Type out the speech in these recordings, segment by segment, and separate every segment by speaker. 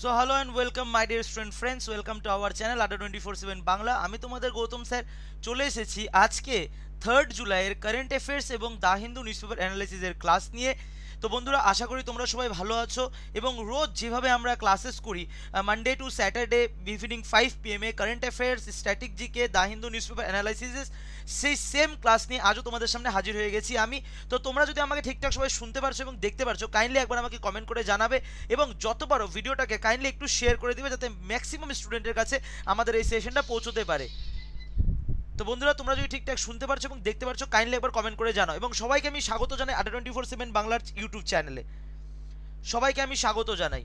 Speaker 1: So hello and welcome my dear student friends welcome to our channel Adda twenty four seven Bangla আমি তোমাদের Gautam sir চলে এসেছি আজকে third জুলাইয়ের current affairs এবং দা হিন্দু নিউজ পেপার অ্যানালাইসিসের ক্লাস নিয়ে। তো বন্ধুরা, আশা করি তোমরা সবাই ভালো আছো এবং রোজ যেভাবে আমরা ক্লাসেস করি Monday to Saturday evening five P M A current affairs static GK the Hindu news paper analysis সেই সেম ক্লাস নিয়ে আজও তোমাদের সামনে হাজির হয়ে গেছি আমি। তো তোমরা যদি আমাকে ঠিকঠাক সবাই শুনতে পারছ এবং দেখতে পারছ কাইন্ডলি একবার আমাকে কমেন্ট করে জানাবে এবং যত পারো ভিডিওটাকে কাইন্ডলি একটু শেয়ার করে দিবে যাতে ম্যাক্সিমাম স্টুডেন্টের কাছে আমাদের এই সেশনটা পৌঁছতে পারে। তো বন্ধুরা, তোমরা যদি ঠিকঠাক শুনতে পারছ এবং দেখতে পারছ কাইন্ডলি একবার কমেন্ট করে জানাও। এবং সবাইকে আমি স্বাগত জানাই আডা টোয়েন্টি ফোর সেভেন বাংলার ইউটিউব চ্যানেলে। সবাইকে আমি স্বাগত জানাই।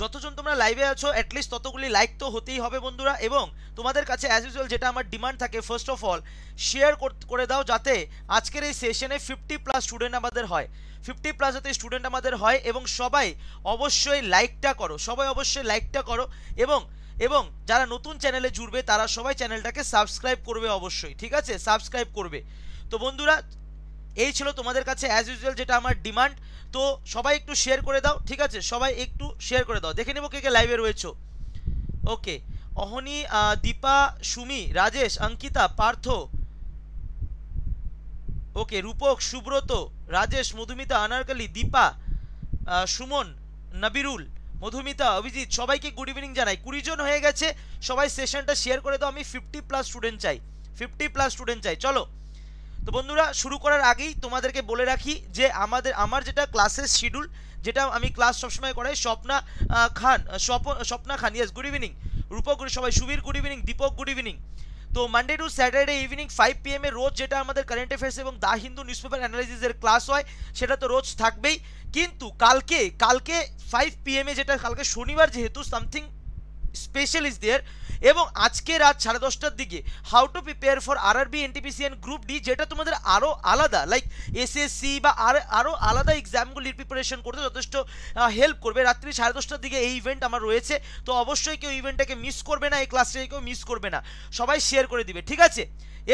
Speaker 1: যতজন তোমরা লাইভে আছো অ্যাটলিস্ট ততগুলি লাইক তো হতেই হবে বন্ধুরা। এবং তোমাদের কাছে অ্যাজ ইউজুয়াল যেটা আমার ডিমান্ড থাকে ফার্স্ট অফ অল শেয়ার করে দাও যাতে আজকের এই সেশনে ফিফটি প্লাস স্টুডেন্ট আমাদের হয়। ফিফটি প্লাস যাতে স্টুডেন্ট আমাদের হয় এবং সবাই অবশ্যই লাইকটা করো, সবাই অবশ্যই লাইকটা করো এবং এবং যারা নতুন চ্যানেলে জুড়বে তারা সবাই চ্যানেলটাকে সাবস্ক্রাইব করবে অবশ্যই, ঠিক আছে? সাবস্ক্রাইব করবে। তো বন্ধুরা, এই ছিল তোমাদের কাছে অ্যাজ ইউজুয়াল যেটা আমার ডিমান্ড তো সবাই একটু শেয়ার করে দাও, ঠিক আছে? সবাই একটু শেয়ার করে দাও। দেখে নেব কে কে লাইভে রয়েছো। ওকে অহনি দীপা, সুমি, রাজেশ, অঙ্কিতা, পার্থ। ওকে রূপক, সুব্রত রাজেশ, মধুমিতা, আনারকালি, দীপা সুমন, নবিরুল, মধুমিতা, অভিজিৎ, সবাইকে গুড ইভিনিং জানাই। কুড়ি জন হয়ে গেছে, সবাই সেশনটা শেয়ার করে দাও, আমি ফিফটি প্লাস স্টুডেন্ট চাই। ফিফটি প্লাস স্টুডেন্ট চাই। চলো। তো বন্ধুরা, শুরু করার আগেই তোমাদেরকে বলে রাখি যে আমাদের, আমার যেটা ক্লাসের শিডিউল যেটা আমি ক্লাস সবসময় করাই, Swapna Khan Swapna Khan yes good evening Rupak, সবাই, Subir good evening Dipak good evening তো Monday to Saturday evening five P M এ রোজ যেটা আমাদের কারেন্ট অ্যাফেয়ার্স এবং দা হিন্দু নিউজ পেপার অ্যানালাইসিসের ক্লাস হয়, সেটা তো রোজ থাকবেই। কিন্তু কালকে কালকে ফাইভ পি এম এ যেটা, কালকে শনিবার যেহেতু সামথিং স্পেশাল ইজ দেয়ার এবং আজকে রাত সাড়ে দশটার দিকে how to prepare for R RB NTPC and group D যেটা তোমাদের আরও আলাদা লাইক এসএসসি বা আর আরও আলাদা এক্সামগুলির প্রিপারেশন করতে যথেষ্ট হেল্প করবে। রাত্রি সাড়ে দশটার দিকে এই ইভেন্ট আমার রয়েছে, তো অবশ্যই কেউ ইভেন্টটাকে মিস করবে না, এই ক্লাসটাকে কেউ মিস করবে না। সবাই শেয়ার করে দিবে, ঠিক আছে?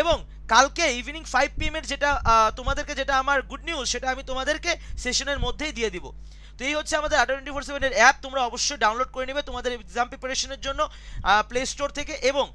Speaker 1: এবং কালকে ইভিনিং ফাইভ পি এমের যেটা তোমাদেরকে যেটা আমার গুড নিউজ সেটা আমি তোমাদেরকে সেশনের মধ্যেই দিয়ে দিব। তো এই হচ্ছে আমাদের আডা টোয়েন্টি ফোর সেভেনের অ্যাপ তোমরা অবশ্যই ডাউনলোড করে নেবে তোমাদের এক্সাম প্রিপারেশনের জন্য প্লে স্টোর থেকে। এবং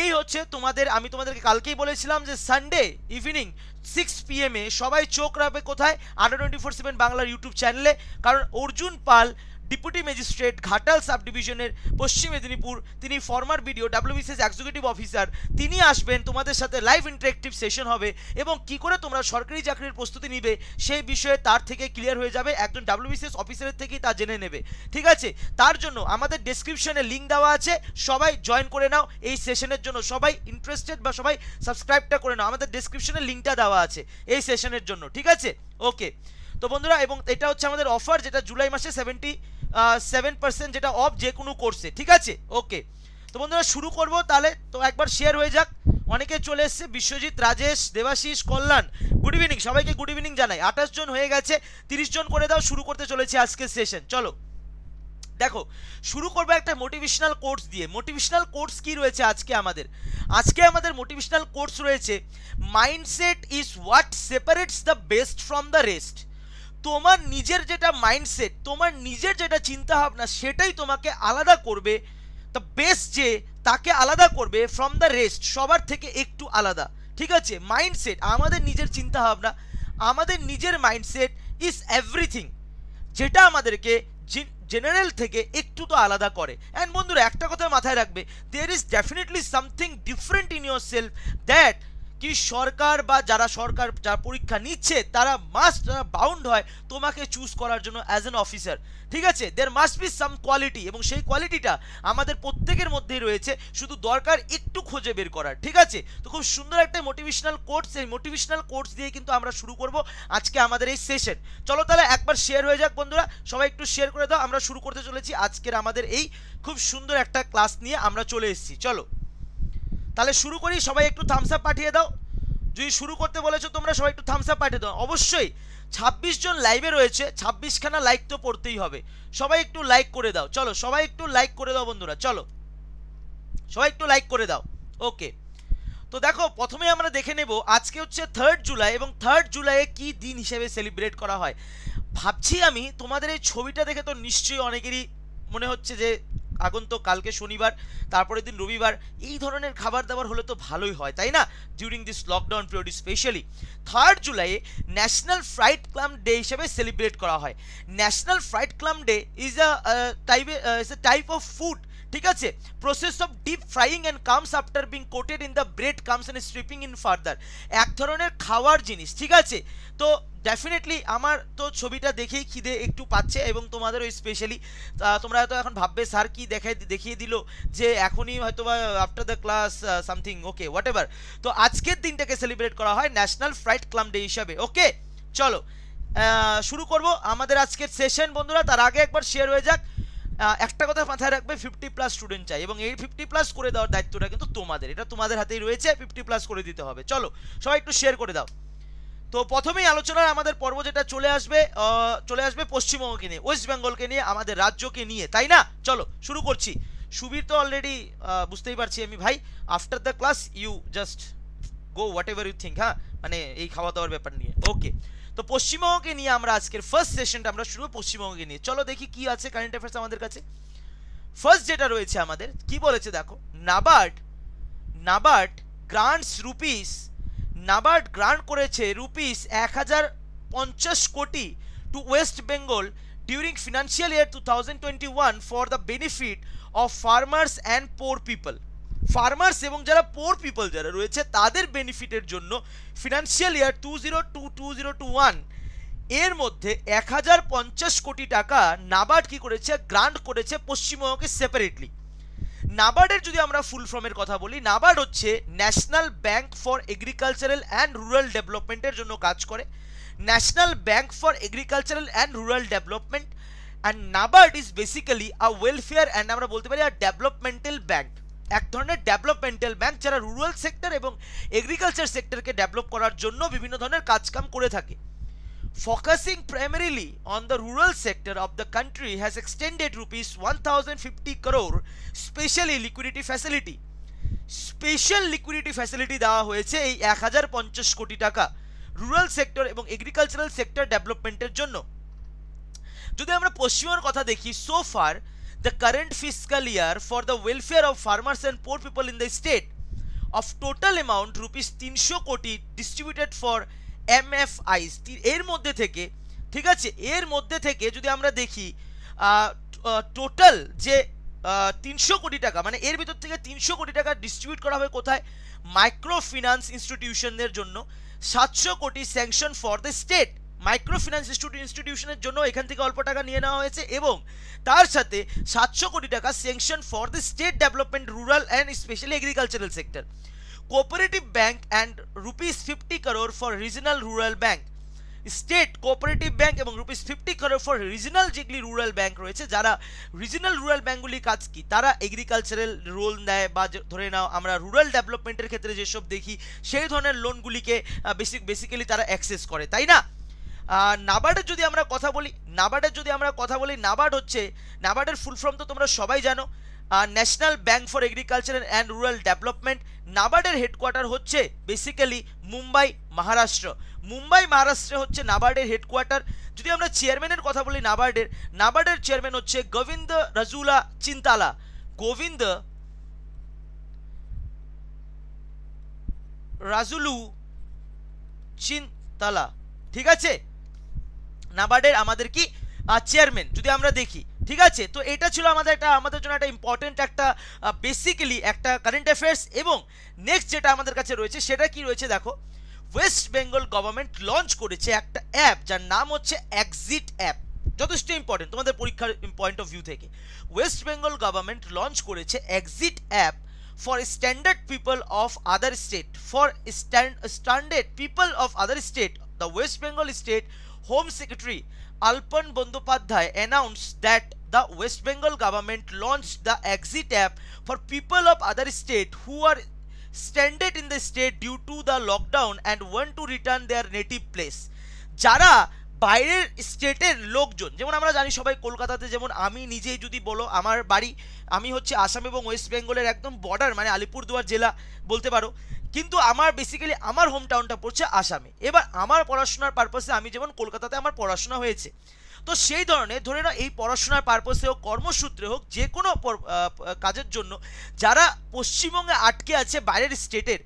Speaker 1: এই হচ্ছে তোমাদের, আমি তোমাদেরকে কালকেই বলেছিলাম যে সানডে ইভিনিং সিক্স পিএমে সবাই চোখ রাখবে কোথায়? আডা টোয়েন্টি ফোর সেভেন বাংলার ইউটিউব চ্যানেলে কারণ Arjun Pal deputy magistrate Ghatal sub ডিভিশনের পশ্চিম মেদিনীপুর, তিনি former BDO WBCS executive officer তিনি আসবেন, তোমাদের সাথে লাইভ ইন্টারেক্টিভ সেশন হবে এবং কি করে তোমরা সরকারি চাকরির প্রস্তুতি নিবে সেই বিষয়ে তার থেকে ক্লিয়ার হয়ে যাবে, একজন ডাব্লিউবিসিএস অফিসারের থেকেই তা জেনে নেবে। ঠিক আছে? তার জন্য আমাদের ডেসক্রিপশনে লিঙ্ক দেওয়া আছে, সবাই জয়েন করে নাও এই সেশনের জন্য। সবাই ইন্টারেস্টেড বা সবাই সাবস্ক্রাইবটা করে নাও, আমাদের ডেসক্রিপশনে লিঙ্কটা দেওয়া আছে এই সেশনের জন্য। ঠিক আছে? ওকে তো বন্ধুরা, এবং এটা হচ্ছে আমাদের অফার যেটা জুলাই মাসে সেভেন্টি সেভেন পার্সেন্ট যেটা অফ যে কোনো কোর্সে ঠিক আছে? ওকে তো বন্ধুরা, শুরু করব তাহলে, তো একবার শেয়ার হয়ে যাক। অনেকে চলে এসছে, বিশ্বজিৎ, রাজেশ, দেবাশিস, কল্যাণ। গুড ইভিনিং সবাইকে গুড ইভিনিং জানাই। আঠাশ জন হয়ে গেছে, তিরিশ জন করে দাও, শুরু করতে চলেছে আজকের সেশন চলো। দেখো, শুরু করব একটা মোটিভেশনাল কোর্স দিয়ে। মোটিভেশনাল কোর্স কি রয়েছে আজকে আমাদের? আজকে আমাদের মোটিভেশনাল কোর্স রয়েছে mindset is what separates the best from the rest তোমার নিজের যেটা মাইন্ডসেট তোমার নিজের যেটা চিন্তা ভাবনা সেটাই তোমাকে আলাদা করবে দ্য বেস্ট যে তাকে আলাদা করবে ফ্রম দ্য রেস্ট সবার থেকে একটু আলাদা, ঠিক আছে? মাইন্ডসেট আমাদের নিজের চিন্তা ভাবনা আমাদের নিজের মাইন্ডসেট ইজ এভরিথিং যেটা আমাদেরকে জেনারেল থেকে একটু তো আলাদা করে। অ্যান্ড বন্ধুরা, একটা কথা মাথায় রাখবে there is definitely something different in yourself that কি সরকার বা যারা সরকার, যারা পরীক্ষা নিচ্ছে, তারা মাস্ট বাউন্ড হয়, তোমাকে চুজ করার জন্য অ্যাজ এন অফিসার ঠিক আছে? There must be some quality এবং সেই কোয়ালিটিটা আমাদের প্রত্যেকের মধ্যেই রয়েছে, শুধু দরকার একটু খুঁজে বের করার। ঠিক আছে? তো খুব সুন্দর একটা মোটিভেশনাল কোর্স এই মোটিভেশনাল কোর্স দিয়ে কিন্তু আমরা শুরু করব আজকে আমাদের এই সেশন চলো তাহলে একবার শেয়ার হয়ে যাক বন্ধুরা। সবাই একটু শেয়ার করে দাও। আমরা শুরু করতে চলেছি আজকের আমাদের এই খুব সুন্দর একটা ক্লাস নিয়ে আমরা চলে এসেছি। চলো। তাহলে শুরু করি, সবাই একটু থামস আপ পাঠিয়ে দাও। যদি শুরু করতে বলেছ তোমরা, সবাই একটু থামস আপ পাঠিয়ে দাও। অবশ্যই ছাব্বিশ জন লাইভে রয়েছে, ছাব্বিশখানা লাইক তো পড়তেই হবে। সবাই একটু লাইক করে দাও। চলো, সবাই একটু লাইক করে দাও বন্ধুরা, চলো। সবাই একটু লাইক করে দাও। ওকে তো দেখো, প্রথমে আমরা দেখে নেব, আজকে হচ্ছে থার্ড জুলাই এবং থার্ড জুলাইয়ে কি দিন হিসেবে সেলিব্রেট করা হয়। ভাবছি আমি, তোমাদের এই ছবিটা দেখে তো নিশ্চয়ই অনেকেরই মনে হচ্ছে যে আগন্ত কালকে শনিবার, তারপরের দিন রবিবার, এই ধরনের খাবার দাবার হলে তো ভালোই হয়, তাই না? During this lockdown period specially third জুলাইয়ে ন্যাশনাল ফ্রাইড ক্লাম ডে হিসেবে সেলিব্রেট করা হয়। National fried clam day is a type is a type of food ঠিক আছে? Process of deep frying and comes after being coated in the bread comes and stripping in further এক ধরনের খাওয়ার জিনিস, ঠিক আছে? তো ডেফিনেটলি আমার তো ছবিটা দেখেই খিদে একটু পাচ্ছে এবং তোমাদেরও স্পেশালি তোমরা হয়তো এখন ভাববে, স্যার কি দেখাই, দেখিয়ে দিল যে এখনই হয়তো বা after the class something okay whatever তো আজকের দিনটাকে সেলিব্রেট করা হয় ন্যাশনাল ফ্রাইড ক্লাম ডে হিসাবে ওকে চলো শুরু করব আমাদের আজকের সেশন বন্ধুরা, তার আগে একবার শেয়ার হয়ে যাক। একটা কথা মাথায় রাখবে ফিফটি প্লাস স্টুডেন্ট চাই এবং এই ফিফটি প্লাস করে দেওয়ার দায়িত্বটা কিন্তু তোমাদের, এটা তোমাদের হাতেই রয়েছে ফিফটি প্লাস করে দিতে হবে। চলো, সবাই একটু শেয়ার করে দাও। তো প্রথমেই আলোচনায় আমাদের পর্ব যেটা চলে আসবে চলে আসবে পশ্চিমবঙ্গকে নিয়ে ওয়েস্ট বেঙ্গলকে নিয়ে, আমাদের রাজ্যকে নিয়ে, তাই না? চলো, শুরু করছি। সুবীর তো অলরেডি বুঝতেই পারছি আমি ভাই। After the class you just go whatever you think হ্যাঁ? মানে এই খাওয়া দাওয়ার ব্যাপার নিয়ে। ওকে তো পশ্চিমবঙ্গকে নিয়ে আমরা আজকের ফার্স্ট সেশনটা আমরা শুরু পশ্চিমবঙ্গকে নিয়ে। চলো দেখি কি আছে কারেন্ট অ্যাফেয়ার্স আমাদের কাছে। ফার্স্ট যেটা রয়েছে আমাদের, কি বলেছে দেখো? NABARD NABARD grants rupees NABARD grant করেছে রুপিস এক হাজার পঞ্চাশ crore to West Bengal during financial year two thousand twenty one for the benefit of farmers and poor people. Farmers এবং যারা পোর পিপল যারা রয়েছে, তাদের বেনিফিটের জন্য financial year two zero two two zero two ওয়ানের মধ্যে এক হাজার পঞ্চাশ কোটি টাকা নাবার্ড কি করেছে, গ্রান্ট করেছে পশ্চিমবঙ্গকে সেপারেটলি নাবার্ডের যদি আমরা ফুল ফর্মের কথা বলি, নাবার্ড হচ্ছে national bank for agricultural and rural ডেভেলপমেন্টের জন্য কাজ করে। National bank for agricultural and rural development and NABARD is basically a welfare and আমরা বলতে পারি আর ডেভেলপমেন্টাল ব্যাংক এক ধরনের ডেভেলপমেন্টাল ব্যাংক যারা রুরাল সেক্টর এবং এগ্রিকালচার সেক্টরকে ডেভেলপ করার জন্য বিভিন্ন ধরনের কাজকাম করে থাকে। Focusing primarily on the rural sector of the country has extended rupees 1050 crore specially liquidity facility special liquidity facility দেওয়া হয়েছে এই এক হাজার পঞ্চাশ কোটি টাকা রুরাল সেক্টর এবং এগ্রিকালচারাল সেক্টর ডেভেলপমেন্টের জন্য যদি আমরা পশ্চিমবঙ্গের কথা দেখি so far the current fiscal year for the welfare of farmers and poor people in the state of total amount rupees 300 কোটি distributed for MFIs এর মধ্যে থেকে, ঠিক আছে? এর মধ্যে থেকে যদি আমরা দেখি টোটাল যে তিনশো কোটি টাকা মানে এর ভিতর থেকে তিনশো কোটি টাকা ডিস্ট্রিবিউট করা হবে কোথায়? মাইক্রো ফিনান্স ইনস্টিটিউশনদের জন্য। সাতশো crore sanction for the state micro finance ইনস্টিটিউশনের জন্য এখান থেকে অল্প টাকা নিয়ে নেওয়া হয়েছে এবং তার সাথে সাতশো কোটি টাকা sanction for the state development rural and specially agricultural sector cooperative bank and rupees fifty crore for regional rural bank state cooperative bank এবং rupees fifty crore for regional যেগুলি রুরাল ব্যাংক রয়েছে, যারা রিজনাল রুরাল ব্যাংকগুলি কাজ কি? তারা agricultural role দেয় বা ধরে নাও আমরা রুরাল ডেভেলপমেন্টের ক্ষেত্রে যেসব দেখি, সেই ধরনের লোনগুলিকে বেসিক বেসিক্যালি তারা অ্যাক্সেস করে, তাই না? নাবার্ডের যদি আমরা কথা বলি নাবার্ডের যদি আমরা কথা বলি নাবার্ড হচ্ছে নাবার্ডের ফুল ফর্ম তো তোমরা সবাই জানো national bank for agriculture and rural development নাবার্ডের headquarter হচ্ছে বেসিক্যালি মুম্বাই, মহারাষ্ট্র। মুম্বাই, মহারাষ্ট্রে হচ্ছে নাবার্ডের হেডকোয়ার্টার যদি আমরা চেয়ারম্যানের কথা বলি নাবার্ডের নাবার্ডের চেয়ারম্যান হচ্ছে গোবিন্দ রাজুলা চিন্তালা। গোবিন্দ রাজুলু চিন্তালা। ঠিক আছে? নাবার্ডের আমাদের কি? চেয়ারম্যান যদি আমরা দেখি ঠিক আছে? তো এটা ছিল আমাদের একটা, আমাদের জন্য একটা ইম্পর্টেন্ট একটা বেসিক্যালি একটা কারেন্ট অ্যাফেয়ার্স এবং নেক্সট যেটা আমাদের কাছে রয়েছে, সেটা কি রয়েছে দেখো? ওয়েস্ট বেঙ্গল গভর্নমেন্ট লঞ্চ করেছে একটা অ্যাপ যার নাম হচ্ছে এক্সিট অ্যাপ যথেষ্ট ইম্পর্টেন্ট তোমাদের পরীক্ষার পয়েন্ট অফ ভিউ থেকে। ওয়েস্ট বেঙ্গল গভর্নমেন্ট লঞ্চ করেছে exit app for standard people of other state for standard people of other state the West Bengal state home secretary Alpan Bandyopadhyay announced that the West Bengal government launched the exit app for people of other state who are stranded in the state due to the lockdown and want to return their native place. যারা বাইরের স্টেটের লোকজন, যেমন আমরা জানি সবাই কলকাতাতে, যেমন আমি নিজেই যদি বলো, আমার বাড়ি, আমি হচ্ছে আসাম এবং ওয়েস্ট বেঙ্গলের একদম বর্ডার মানে আলিপুরদুয়ার জেলা বলতে পারো কিন্তু আমার বেসিক্যালি আমার হোম টাউনটা পড়ছে আসামে এবার আমার পড়াশোনার পারপাসে আমি যেমন কলকাতাতে আমার পড়াশোনা হয়েছে তো সেই ধরনের, ধরে নাও এই পড়াশোনার পারপাসে হোক, কর্মসূত্রে হোক, যে কোনো কাজের জন্য যারা পশ্চিমবঙ্গে আটকে আছে বাইরের স্টেটের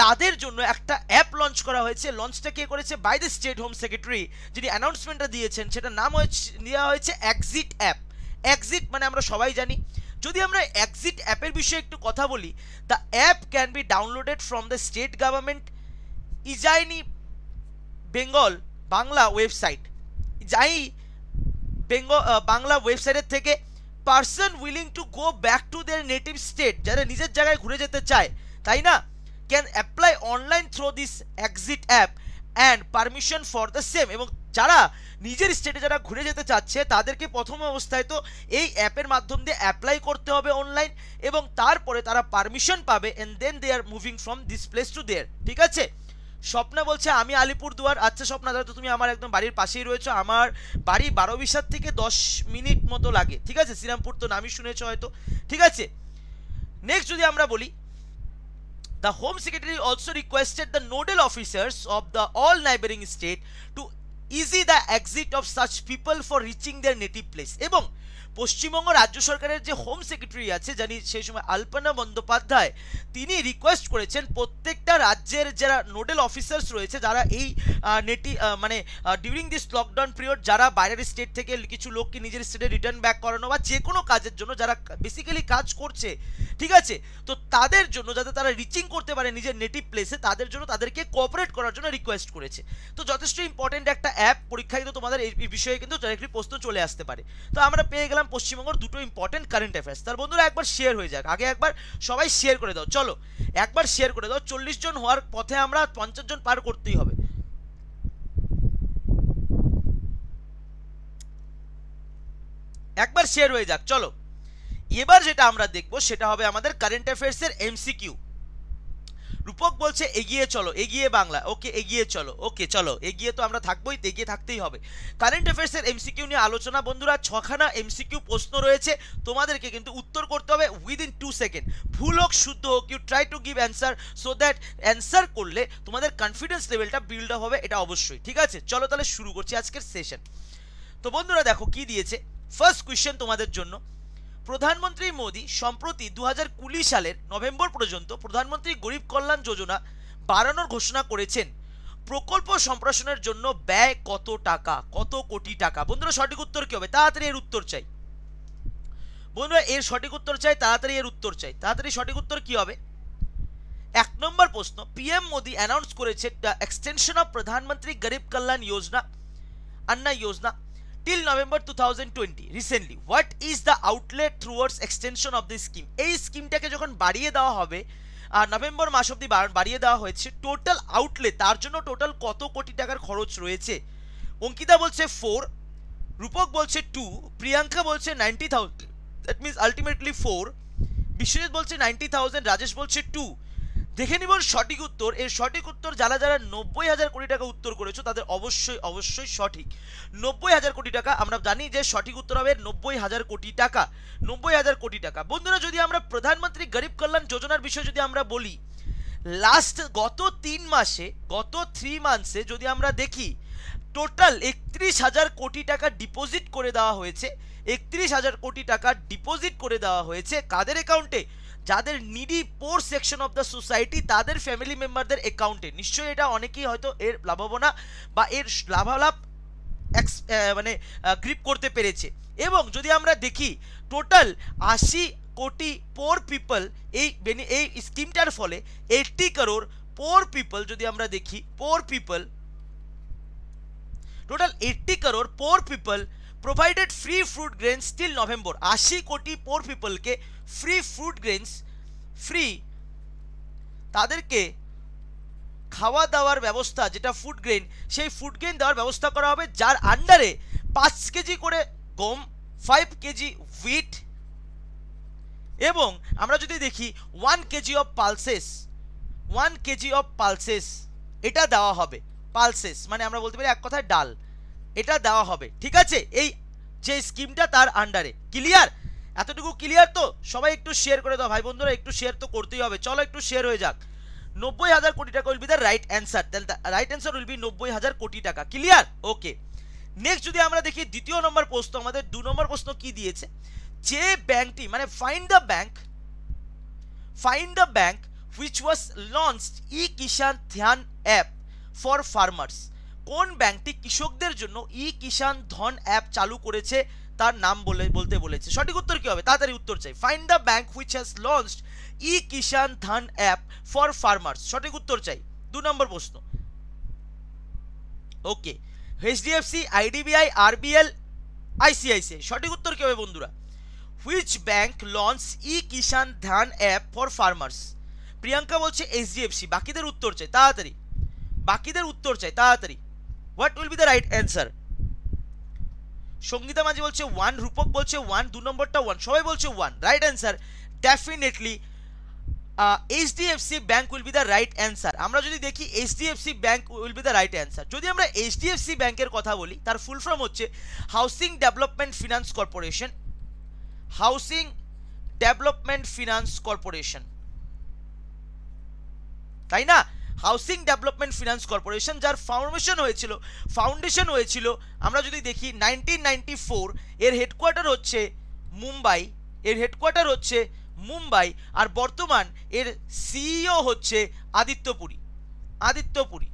Speaker 1: তাদের জন্য একটা অ্যাপ লঞ্চ করা হয়েছে। লঞ্চটা কে করেছে? By the state home secretary যিনি অ্যানাউন্সমেন্টটা দিয়েছেন, সেটার নাম হয়েছে দেওয়া হয়েছে এক্সিট অ্যাপ এক্সিট মানে আমরা সবাই জানি। যদি আমরা এক্সিট অ্যাপের বিষয়ে একটু কথা বলি the app can be downloaded from the state government ইজাইনি Bengal, Bangla website যাই বেঙ্গল বাংলা ওয়েবসাইটের থেকে person willing to go back to their native state যারা নিজের জায়গায় ঘুরে যেতে চায়, তাই না? Can apply online through this exit app and permission for the same এবং যারা নিজের স্টেটে যারা ঘুরে যেতে চাচ্ছে, তাদেরকে প্রথম অবস্থায় তো এই অ্যাপের মাধ্যম দিয়ে অ্যাপ্লাই করতে হবে অনলাইন এবং তারপরে তারা পারমিশন পাবে and then they are moving from this place to there ঠিক আছে? স্বপ্না বলছে, আমি আলিপুরদুয়ার। আচ্ছা স্বপ্না দাদা তো তুমি আমার একদম বাড়ির পাশেই রয়েছো। আমার বাড়ি বারো বিশার থেকে দশ মিনিট মতো লাগে। ঠিক আছে? শ্রীরামপুর তো নামই শুনেছ হয়তো। ঠিক আছে? নেক্সট যদি আমরা বলি the home secretary also requested the nodal officers of the all neighbouring state to ease the exit of such people for reaching their native place এবং পশ্চিমবঙ্গ রাজ্য সরকারের যে হোম সেক্রেটারি আছে, জানি সেই সময় আলপনা বন্দ্যোপাধ্যায়, তিনি রিকোয়েস্ট করেছেন প্রত্যেকটা রাজ্যের যারা নোডেল অফিসার্স রয়েছে, যারা এই নেটি মানে ডিউরিং দিস লকডাউন পিরিয়ড যারা বাইরের স্টেট থেকে কিছু লোককে নিজের স্টেটে রিটার্ন ব্যাক করানো বা যে কোনো কাজের জন্য যারা বেসিক্যালি কাজ করছে, ঠিক আছে? তো তাদের জন্য, যাতে তারা রিচিং করতে পারে নিজের নেটিভ প্লেসে তাদের জন্য তাদেরকে কোঅপারেট করার জন্য রিকোয়েস্ট করেছে। তো যথেষ্ট ইম্পর্টেন্ট একটা অ্যাপ পরীক্ষায় কিন্তু তোমাদের এই বিষয়ে কিন্তু ডাইরেক্টলি প্রশ্ন চলে আসতে পারে। তো আমরা পেয়ে গেলাম পশ্চিমবঙ্গের দুটো ইম্পর্টেন্ট কারেন্ট অ্যাফেয়ার্স তার বন্ধুরা, একবার শেয়ার হয়ে যাক। আগে একবার সবাই শেয়ার করে দাও। চলো, একবার শেয়ার করে দাও। চল্লিশ জন হওয়ার পথে আমরা পঞ্চাশ জন পার করতেই হবে। একবার শেয়ার হয়ে যাক। চলো, এবার যেটা আমরা দেখব, সেটা হবে আমাদের কারেন্ট অ্যাফেয়ার্সের এমসিকিউ রূপক বলছে, এগিয়ে চলো, এগিয়ে বাংলা, ওকে এগিয়ে চলো, ওকে চলো, এগিয়ে তো আমরা থাকবোই, এগিয়ে থাকতেই হবে। কারেন্ট অ্যাফেয়ার্সের এমসিকিউ নিয়ে আলোচনা, বন্ধুরা, ছখানা এমসিকিউ প্রশ্ন রয়েছে, তোমাদেরকে কিন্তু উত্তর করতে হবে উইদিন টু সেকেন্ড ভুল হোক, শুদ্ধ হোক you try to give answer so that answer করলে তোমাদের কনফিডেন্স লেভেলটা বিল্ড আপ হবে, এটা অবশ্যই, ঠিক আছে? চলো তাহলে শুরু করছি আজকের সেশন তো বন্ধুরা দেখো, কি দিয়েছে? ফার্স্ট কোয়েশ্চেন তোমাদের জন্য। প্রধানমন্ত্রী মোদী সম্প্রতি দু হাজার কুড়ি সালের নভেম্বর পর্যন্ত প্রধানমন্ত্রী গরিব কল্যাণ যোজনা বাড়ানোর ঘোষণা করেছেন। প্রকল্প সম্প্রসারণের জন্য ব্যয় কত টাকা? কত কোটি টাকা? বন্ধুরা, সঠিক উত্তর কি হবে? তাড়াতাড়ি এর উত্তর চাই। বন্ধুরা, এর সঠিক উত্তর চাই, তাড়াতাড়ি এর উত্তর চাই। তাড়াতাড়ি সঠিক উত্তর কি হবে? এক নম্বর প্রশ্ন পিএম মোদি অ্যানাউন্স করেছে এক্সটেনশন অফ প্রধানমন্ত্রী গরিব কল্যাণ যোজনা, আন্না যোজনা। Till November 2020 recently, what is the outlet towards extension of the scheme? এই স্কিমটাকে যখন বাড়িয়ে দেওয়া হবে আর নভেম্বর মাস অবধি বাড়িয়ে দেওয়া হয়েছে টোটাল আউটলে তার জন্য টোটাল কত কোটি টাকার খরচ রয়েছে? অঙ্কিতা বলছে ফোর রূপক বলছে টু প্রিয়াঙ্কা বলছে ninety thousand that means ultimately four Biswajit বলছে নাইনটি থাউজেন্ড রাজেশ বলছে টু দেখে নিব সঠিক উত্তর। এর সঠিক উত্তর যারা যারা নব্বই হাজার কোটি টাকা উত্তর করেছ, তাদের অবশ্যই অবশ্যই সঠিক। নব্বই হাজার কোটি টাকা, আমরা জানি যে সঠিক উত্তর হবে নব্বই হাজার কোটি টাকা। নব্বই হাজার কোটি টাকা। বন্ধুরা, যদি আমরা প্রধানমন্ত্রী গরিব কল্যাণ যোজনার বিষয়ে যদি আমরা বলি লাস্ট গত তিন মাসে, গত থ্রি মান্থসে যদি আমরা দেখি টোটাল একত্রিশ হাজার কোটি টাকা ডিপোজিট করে দেওয়া হয়েছে। একত্রিশ হাজার কোটি টাকা ডিপোজিট করে দেওয়া হয়েছে। কাদের অ্যাকাউন্টে যাদের needy poor section of the society তাদের ফ্যামিলি মেম্বারদের অ্যাকাউন্টে নিশ্চয়ই এটা অনেকেই হয়তো এর লাভবনা বা এর লাভালাভ মানে গ্রিপ করতে পেরেছে। এবং যদি আমরা দেখি টোটাল আশি কোটি পোর পিপল এই এই স্কিমটার ফলে এইটটি করোড় পোর পিপল যদি আমরা দেখি poor people total eighty crore poor people provided free fruit grains till November আশি কোটি পোর পিপলকে ফ্রি ফ্রুট গ্রেনস ফ্রি তাদেরকে খাওয়া দাওয়ার ব্যবস্থা, যেটা ফুড গ্রেন সেই ফুড গ্রেন দেওয়ার ব্যবস্থা করা হবে, যার আন্ডারে পাঁচ কেজি করে গম ফাইভ কেজি হুইট এবং আমরা যদি দেখি one KG of pulses one KG of pulses এটা দেওয়া হবে পালসেস মানে আমরা বলতে পারি এক কথায় ডাল। এটা দেওয়া হবে, ঠিক আছে? এই যে স্কিমটা তার আন্ডারে ক্লিয়ার এতটুকু ক্লিয়ার তো? সবাই একটু শেয়ার করে দাও, ভাই বন্ধুরা, একটু শেয়ার তো করতেই হবে। চলো একটু শেয়ার হয়ে যাক। নব্বই হাজার কোটি টাকা will be the right answer তাহলে রাইট অ্যান্সার উইল বি নব্বই হাজার কোটি টাকা। ক্লিয়ার ওকে নেক্সট যদি আমরা দেখি, দ্বিতীয় নম্বর প্রশ্ন, আমাদের দু নম্বর প্রশ্ন কি দিয়েছে? যে ব্যাংকটি মানে find the bank find the bank which was launched E Kisan Dhan app for farmers কোন ব্যাংকটি কৃষকদের জন্য ই কিষান ধন অ্যাপ চালু করেছে তার নাম বলে বলতে বলেছে। সঠিক উত্তর কি হবে? তাড়াতাড়ি উত্তর চাই। Find the bank which has launched E Kisan Dhan app for farmers সঠিক উত্তর চাই। দু নম্বর প্রশ্ন। Okay. HDFC IDBI RBL ICICI সঠিক উত্তর কি হবে বন্ধুরা? Which bank launch E Kisan Dhan app for farmers Priyanka বলছে এইচডিএফসি বাকিদের উত্তর চাই। তাড়াতাড়ি। বাকিদের উত্তর চাই। তাড়াতাড়ি। What will be the right answer Sangita Majhi বলছে ওয়ান রূপক বলছে ওয়ান দু নম্বরটা ওয়ান সবাই বলছে one right answer definitely HDFC bank will be the right answer আমরা যদি দেখি HDFC bank will be the right answer যদি আমরা এইচডিএফসি ব্যাংকের কথা বলি, তার ফুল ফর্ম হচ্ছে housing development finance corporation housing development finance corporation তাই না? হাউসিং ডেভেলপমেন্ট ফিনান্স কর্পোরেশন, যার ফাউন্ডেশন হয়েছিল ফাউন্ডেশন হয়েছিল, আমরা যদি দেখি নাইনটিন নাইনটি ফোর, এর হেডকোয়ার্টার হচ্ছে মুম্বাই, এর হেডকোয়ার্টার হচ্ছে মুম্বাই, আর বর্তমান এর সিইও হচ্ছে আদিত্যপুরী আদিত্যপুরী।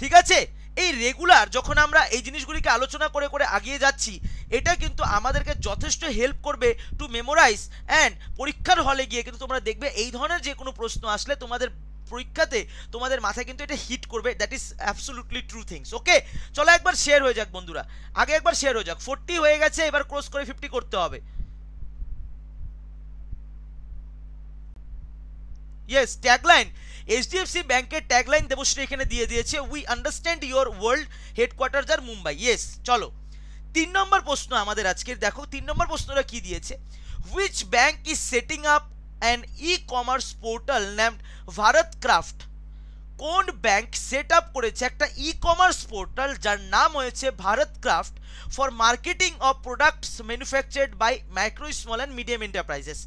Speaker 1: ঠিক আছে? এই রেগুলার যখন আমরা এই জিনিসগুলিকে আলোচনা করে করে আগিয়ে যাচ্ছি, এটা কিন্তু আমাদেরকে যথেষ্ট হেল্প করবে টু মেমোরাইজ অ্যান্ড পরীক্ষার হলে গিয়ে কিন্তু তোমরা দেখবে এই ধরনের যে কোনো প্রশ্ন আসলে তোমাদের পরীক্ষাতে তোমাদের মাথায় কিন্তু এটা হিট করবে। That is absolutely true things okay চলো একবার শেয়ার হয়ে যাক বন্ধুরা। আগে একবার শেয়ার হয়ে যাক। ফোরটি হয়ে গেছে, এবার ক্রস করে ফিফটি করতে হবে। ইয়েস ট্যাগলাইন এইচডিএফসি ব্যাংকের ট্যাগলাইন দেবশ্রী এখানে দিয়ে দিয়েছে we understand your world headquarter R Mumbai yes চলো। তিন নম্বর প্রশ্ন আমাদের আজকের, দেখো, তিন নম্বর প্রশ্নটা কি দিয়েছে? Which bank is setting up an e commerce portal named Bharat craft কোন ব্যাংক সেট আপ করেছে একটা ই কমার্স পোর্টাল যার নাম হয়েছে Bharat craft for marketing of products manufactured by micro small and medium enterprises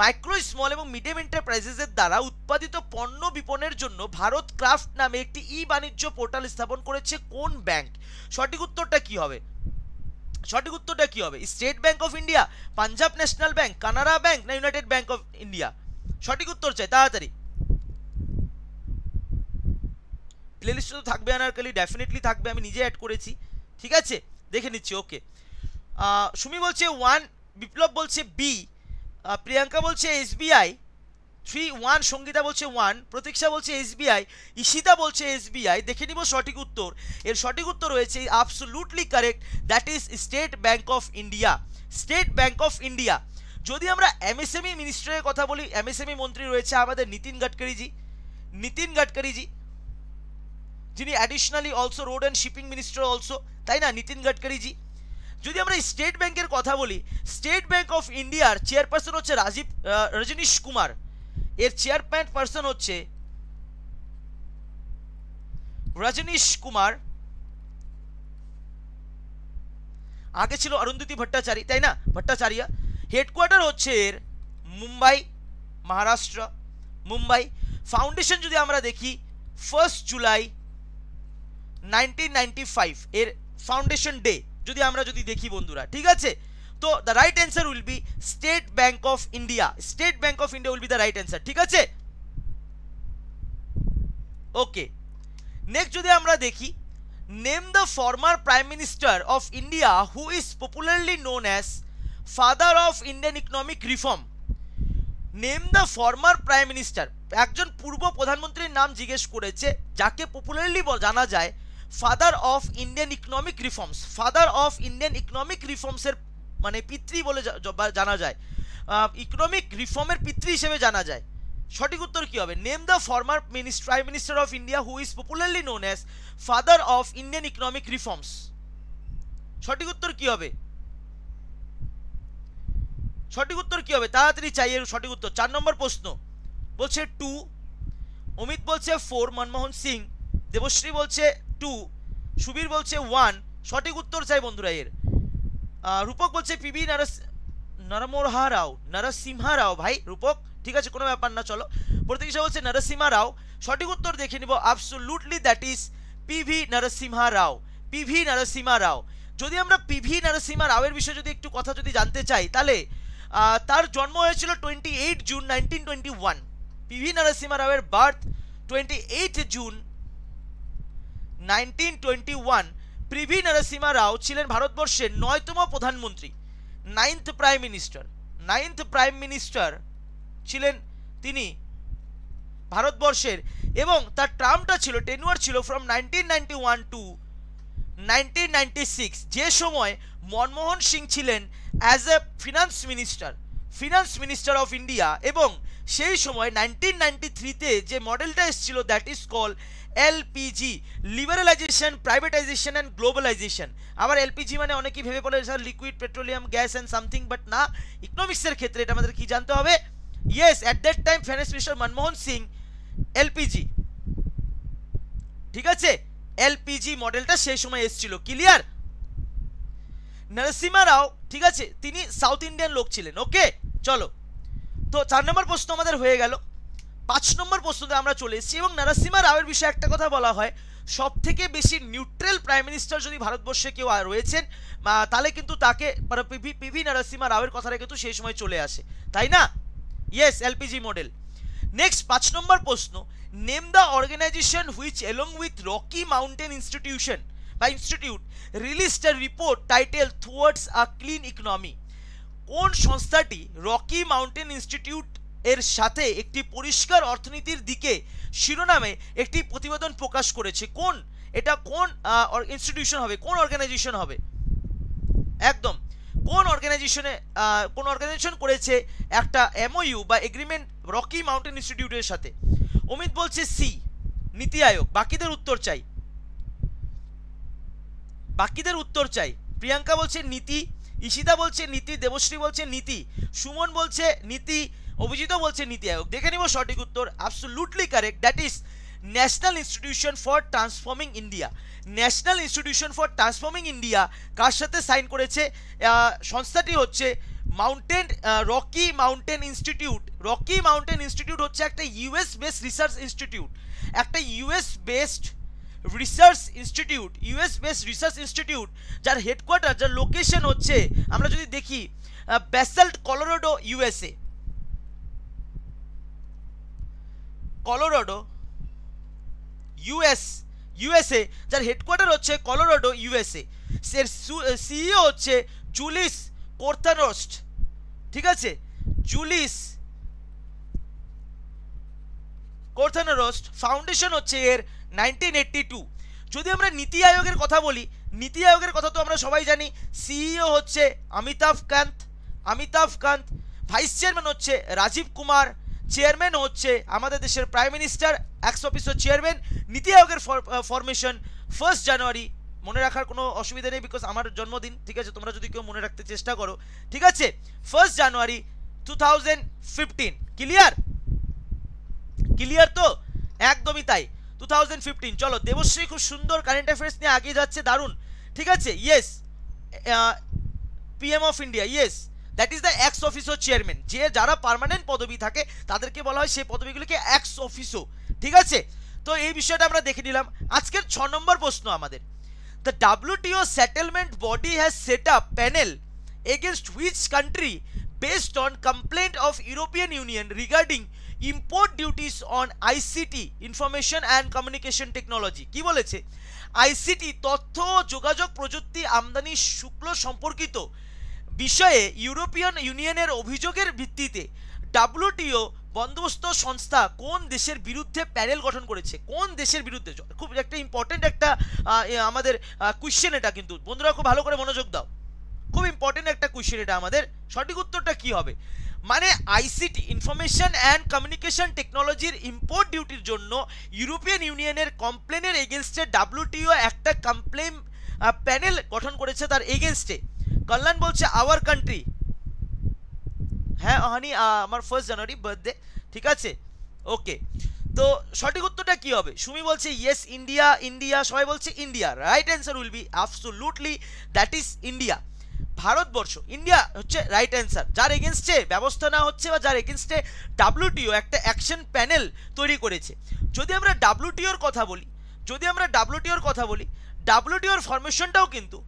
Speaker 1: micro small এবং medium এন্টারপ্রাইজেসের দ্বারা উৎপাদিত পণ্য বিপণের জন্য ভারত ক্রাফট নামে একটি ই বাণিজ্য পোর্টাল স্থাপন করেছে কোন ব্যাংক? সঠিক উত্তরটা কি হবে? সঠিক উত্তরটা কি হবে? State bank of India, Punjab national bank, Canara bank না ইউনাইটেড ব্যাংক অফ ইন্ডিয়া? সঠিক উত্তর চাই, তাড়াতাড়ি। প্লেলিস্টে তো থাকবে আনারকালি ডেফিনেটলি থাকবে, আমি নিজে অ্যাড করেছি, ঠিক আছে? দেখে নিচ্ছি ওকে সুমি বলছে ওয়ান বিপ্লব বলছে বি প্রিয়াঙ্কা বলছে এসবিআই থ্রি ওয়ান সঙ্গীতা বলছে ওয়ান প্রতীক্ষা বলছে এসবিআই ঈশিতা বলছে এসবিআই দেখে নিব সঠিক উত্তর। এর সঠিক উত্তর রয়েছে absolutely correct that is state bank of India state bank of India যদি আমরা এমএসএমই মিনিস্টারের কথা বলি এমএসএমই মন্ত্রী রয়েছে আমাদের নীতিন গাডকারিজি নীতিন গাডকারিজি যিনি additionally also road and shipping minister also তাই না, নীতিন গাডকারিজি যদি আমরা স্টেট ব্যাংকের কথা বলি, স্টেট ব্যাংক অফ ইন্ডিয়ার চেয়ারপারসন হচ্ছে রাজীব রজনীশ কুমার। এর চেয়ারম্যান পার্সন হচ্ছে রজনীশ কুমার। আগে ছিল অরুন্ধতী ভট্টাচারী, তাই না? ভট্টাচারিয়া। হেডকোয়ার্টার হচ্ছে এর মুম্বাই, মহারাষ্ট্র, মুম্বাই। ফাউন্ডেশন যদি আমরা দেখি ফার্স্ট জুলাই নাইনটিন এর ফাউন্ডেশন ডে, যদি আমরা যদি দেখি বন্ধুরা, ঠিক আছে? তো the right answer will be state bank of India state bank of India will be the right answer ঠিক আছে? ওকে নেক্সট যদি আমরা দেখি name the former prime minister of India who is popularly known as father of Indian economic reform name the former prime minister একজন পূর্ব প্রধানমন্ত্রীর নাম জিজ্ঞেস করেছে, যাকে পপুলারলি জানা যায় father of Indian economic reforms father of Indian economic রিফর্মসের মানে পিতৃ বলে জানা যায়। ইকোনমিক রিফর্মের পিতৃ হিসেবে জানা যায়। সঠিক উত্তর কি হবে? Name the former minister prime minister of India who is popularly known as father of Indian economic reforms সঠিক উত্তর কি হবে? সঠিক উত্তর কি হবে? তাড়াতাড়ি চাই এর সঠিক উত্তর। চার নম্বর প্রশ্ন। বলছে টু। অমিত বলছে ফোর। মনমোহন সিং। দেবশ্রী বলছে টু, সুবীর বলছে ওয়ান সঠিক উত্তর চাই বন্ধুরা এর। রূপক বলছে পিবি নারস নরমোরহা রাও নরসিংহা রাও ভাই, রূপক, ঠিক আছে, কোনো ব্যাপার না, চলো। প্রতীক্ষা বলছে নরসিংহা রাও সঠিক উত্তর দেখে নিব absolutely that is PV Narasimha Rao PV Narasimha Rao যদি আমরা পিভি নরসিংহা রাওয়ের বিষয়ে যদি একটু কথা যদি জানতে চাই, তাহলে তার জন্ম হয়েছিল twenty eight June nineteen twenty one PV Narasimha রাওয়ের birth twenty eight June nineteen twenty one PV Narasimha Rao ছিলেন ভারতবর্ষের নয়তম প্রধানমন্ত্রী। Ninth prime minister ninth prime minister ছিলেন তিনি ভারতবর্ষের এবং তার টার্মটা ছিল টেনুয়ার ছিল from nineteen ninety one to nineteen ninety six যে সময় মনমোহন সিং ছিলেন as a finance minister finance minister of India এবং সেই সময় নাইনটিন নাইনটি থ্রিতে যে মডেলটা এসেছিল that is call LPG liberalisation privatisation and globalisation আবার এলপিজি মানে অনেকেই ভেবে বলে, sir liquid petroleum gas and something but না ইকোনমিক্সের ক্ষেত্রে এটা আমাদের কি জানতে হবে? Yes at that time finance minister Manmohan Singh LPG ঠিক আছে? এলপিজি মডেলটা সেই সময় এসেছিল ক্লিয়ার নরসিমা রাও, ঠিক আছে? তিনি সাউথ ইন্ডিয়ান লোক ছিলেন ওকে চলো। তো চার নম্বর প্রশ্ন আমাদের হয়ে গেল। পাঁচ নম্বর প্রশ্নতে আমরা চলে এসেছি এবং নারাসিমা রাওয়ের বিষয়ে একটা কথা বলা হয়। সব থেকে বেশি নিউট্রাল প্রাইম মিনিস্টার যদি ভারতবর্ষে কেউ রয়েছেন তাহলে কিন্তু তাকে পিভি পিভি নারাসিমা রাওয়ের কথাটা কিন্তু সেই সময় চলে আসে। তাই না? ইয়েস এলপিজি মডেল নেক্সট পাঁচ নম্বর প্রশ্ন। Name the organisation which along with rocky mountain institution বা institute released a report title towards a clean economy কোন সংস্থাটি রকি মাউন্টেন ইনস্টিটিউট এর সাথে একটি পরিষ্কার অর্থনীতির দিকে শিরোনামে একটি প্রতিবেদন প্রকাশ করেছে। কোন? এটা কোন ইনস্টিটিউশন হবে? কোন অর্গানাইজেশন হবে? একদম। কোন অর্গানাইজেশনে কোন অর্গানাইজেশন করেছে একটা এমওইউ বা এগ্রিমেন্ট রকি মাউন্টেন ইনস্টিটিউটের সাথে? অমিত বলছে সি নীতি আয়োগ। বাকিদের উত্তর চাই। বাকিদের উত্তর চাই। প্রিয়াঙ্কা বলছে নীতি, ঈশিতা বলছে নীতি, দেবশ্রী বলছে নীতি, সুমন বলছে নীতি অভিজিৎ বলছে, নীতি আয়োগ। দেখে নিব সঠিক উত্তর। Absolutely correct that is national institution for transforming India national institution for transforming India কার সাথে সাইন করেছে? সংস্থাটি হচ্ছে mountain rocky mountain institute rocky mountain institute হচ্ছে একটা ইউএস বেসড রিসার্চ ইনস্টিটিউট একটা US based research institute US based research institute যার headquarter যার location হচ্ছে, আমরা যদি দেখি Basalt Colorado USA Colorado US USA যার হেডকোয়ার্টার হচ্ছে কলোরাডো ইউএসএ এর সিইও হচ্ছে জুলিস কোর্থানোস্ট ঠিক আছে? জুলিস কোর্থানোরোস্ট ফাউন্ডেশন হচ্ছে এর নাইনটিন টু। যদি আমরা নীতি আয়োগের কথা বলি, নীতি আয়োগের কথা তো আমরা সবাই জানি। সিইও হচ্ছে অমিতাভ কান্ত অমিতাভ কান্ত। ভাইস চেয়ারম্যান হচ্ছে রাজীব কুমার চেয়ারম্যান হচ্ছে আমাদের দেশের prime minister ex officio chairman NITI আয়োগের formation first January মনে রাখার কোনো অসুবিধা নেই বিকজ আমার জন্মদিন, ঠিক আছে? তোমরা যদি কেউ মনে রাখতে চেষ্টা করো, ঠিক আছে? First January two thousand fifteen clear clear তো? একদমই তাই। টু থাউজেন্ড ফিফটিন চলো, দেবশ্রী খুব সুন্দর কারেন্ট অ্যাফেয়ার্স নিয়ে আগিয়ে যাচ্ছে, দারুণ। ঠিক আছে? Yes PM of India yes that is the ex officio chairman যে যারা পারমানেন্ট পদবি থাকে, তাদেরকে বলা হয় সেই পদবিগুলিকে এক্স অফিসো ঠিক আছে? তো এই বিষয়টা আমরা দেখে নিলাম। আজকের ছ নম্বর প্রশ্ন আমাদের। The WTO settlement body has set up panel against which country based on complaint of European Union regarding import duties on ICT information and communication technology কি বলেছে? আইসিটি তথ্য যোগাযোগ প্রযুক্তি আমদানি শুক্ল সম্পর্কিত বিষয়ে ইউরোপিয়ান ইউনিয়নের অভিযোগের ভিত্তিতে ডাব্লিউটিও বন্দোবস্ত সংস্থা কোন দেশের বিরুদ্ধে প্যানেল গঠন করেছে? কোন দেশের বিরুদ্ধে? খুব একটা ইম্পর্টেন্ট একটা আমাদের কোয়েশ্চেন এটা কিন্তু। বন্ধুরা খুব ভালো করে মনোযোগ দাও। খুব ইম্পর্টেন্ট একটা কোয়েশ্চেন এটা আমাদের। সঠিক উত্তরটা কি হবে? মানে আইসিটি ইনফরমেশন অ্যান্ড কমিউনিকেশন টেকনোলজির ইম্পোর্ট ডিউটির জন্য ইউরোপিয়ান ইউনিয়নের কমপ্লেনের এগেনস্টে ডাব্লিউটিও একটা কমপ্লেন প্যানেল গঠন করেছে তার এগেনস্টে কল্যাণ বলছে আওয়ার কান্ট্রি হ্যাঁ হানি আমার ফার্স্ট জানুয়ারি বার্থডে ঠিক আছে? ওকে তো সঠিক উত্তরটা কি হবে? সুমি বলছে ইয়েস ইন্ডিয়া ইন্ডিয়া সবাই বলছে India right answer will be absolutely that is India Bharatvarsha India হচ্ছে রাইট অ্যান্সার যার এগেনস্টে ব্যবস্থা না হচ্ছে বা যার এগেনস্টে ডাব্লিউটিও একটা অ্যাকশন প্যানেল তৈরি করেছে। যদি আমরা ডাব্লিউটিওর কথা বলি, যদি আমরা ডাব্লিউটিওর কথা বলি ডাব্লিউটিওর ফরমেশনটাও কিন্তু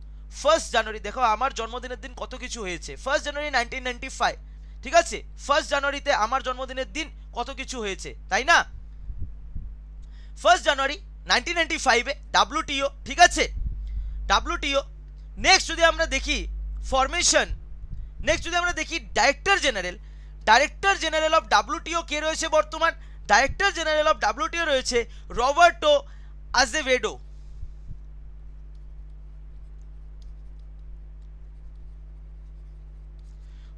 Speaker 1: ফার্স্ট জানুয়ারি দেখো, আমার জন্মদিনের দিন কত কিছু হয়েছে। First January nineteen ninety five ঠিক আছে? ফার্স্ট জানুয়ারিতে আমার জন্মদিনের দিন কত কিছু হয়েছে, তাই না? ফার্স্ট জানুয়ারি নাইনটিন নাইনটি ফাইভে ডাব্লিউটিও ঠিক আছে? ডাব্লিউটিও নেক্সট যদি আমরা দেখি ফরমেশন নেক্সট যদি আমরা দেখি director general director general of WTO কে রয়েছে বর্তমান? ডাইরেক্টর জেনারেল অফ ডাব্লিউটিও রয়েছে রবার্টো আজেভেডো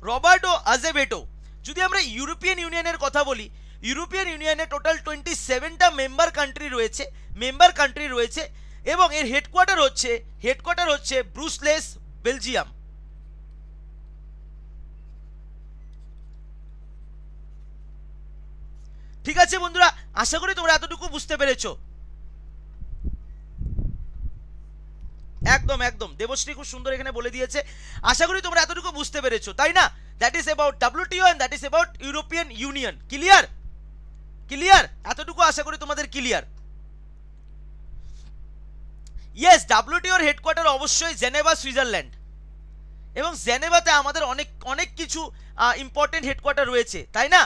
Speaker 1: রবার্টো আজেভেটো যদি আমরা ইউরোপিয়ান ইউনিয়নের কথা বলি, ইউরোপিয়ান ইউনিয়নে টোটাল টোয়েন্টি সেভেনটা মেম্বার কান্ট্রি রয়েছে, মেম্বার কান্ট্রি রয়েছে, এবং এর হেডকোয়ার্টার হচ্ছে হেডকোয়ার্টার হচ্ছে ব্রুসলেস, বেলজিয়াম। ঠিক আছে বন্ধুরা, আশা করি তোমরা এতটুকু বুঝতে পেরেছ। একদম একদম। দেবশ্রী খুব সুন্দর এখানে বলে দিয়েছে। আশা করি তোমরা এতটুকু বুঝতে পেরেছ, তাই না? That is about WTO and that is about European Union clear clear এতটুকু আশা করি তোমাদের ক্লিয়ার ইয়েস ডাব্লিউটিওর হেডকোয়ার্টার অবশ্যই জেনেভা, সুইজারল্যান্ড। এবং জেনেভাতে আমাদের অনেক অনেক কিছু ইম্পর্টেন্ট হেডকোয়ার্টার রয়েছে, তাই না?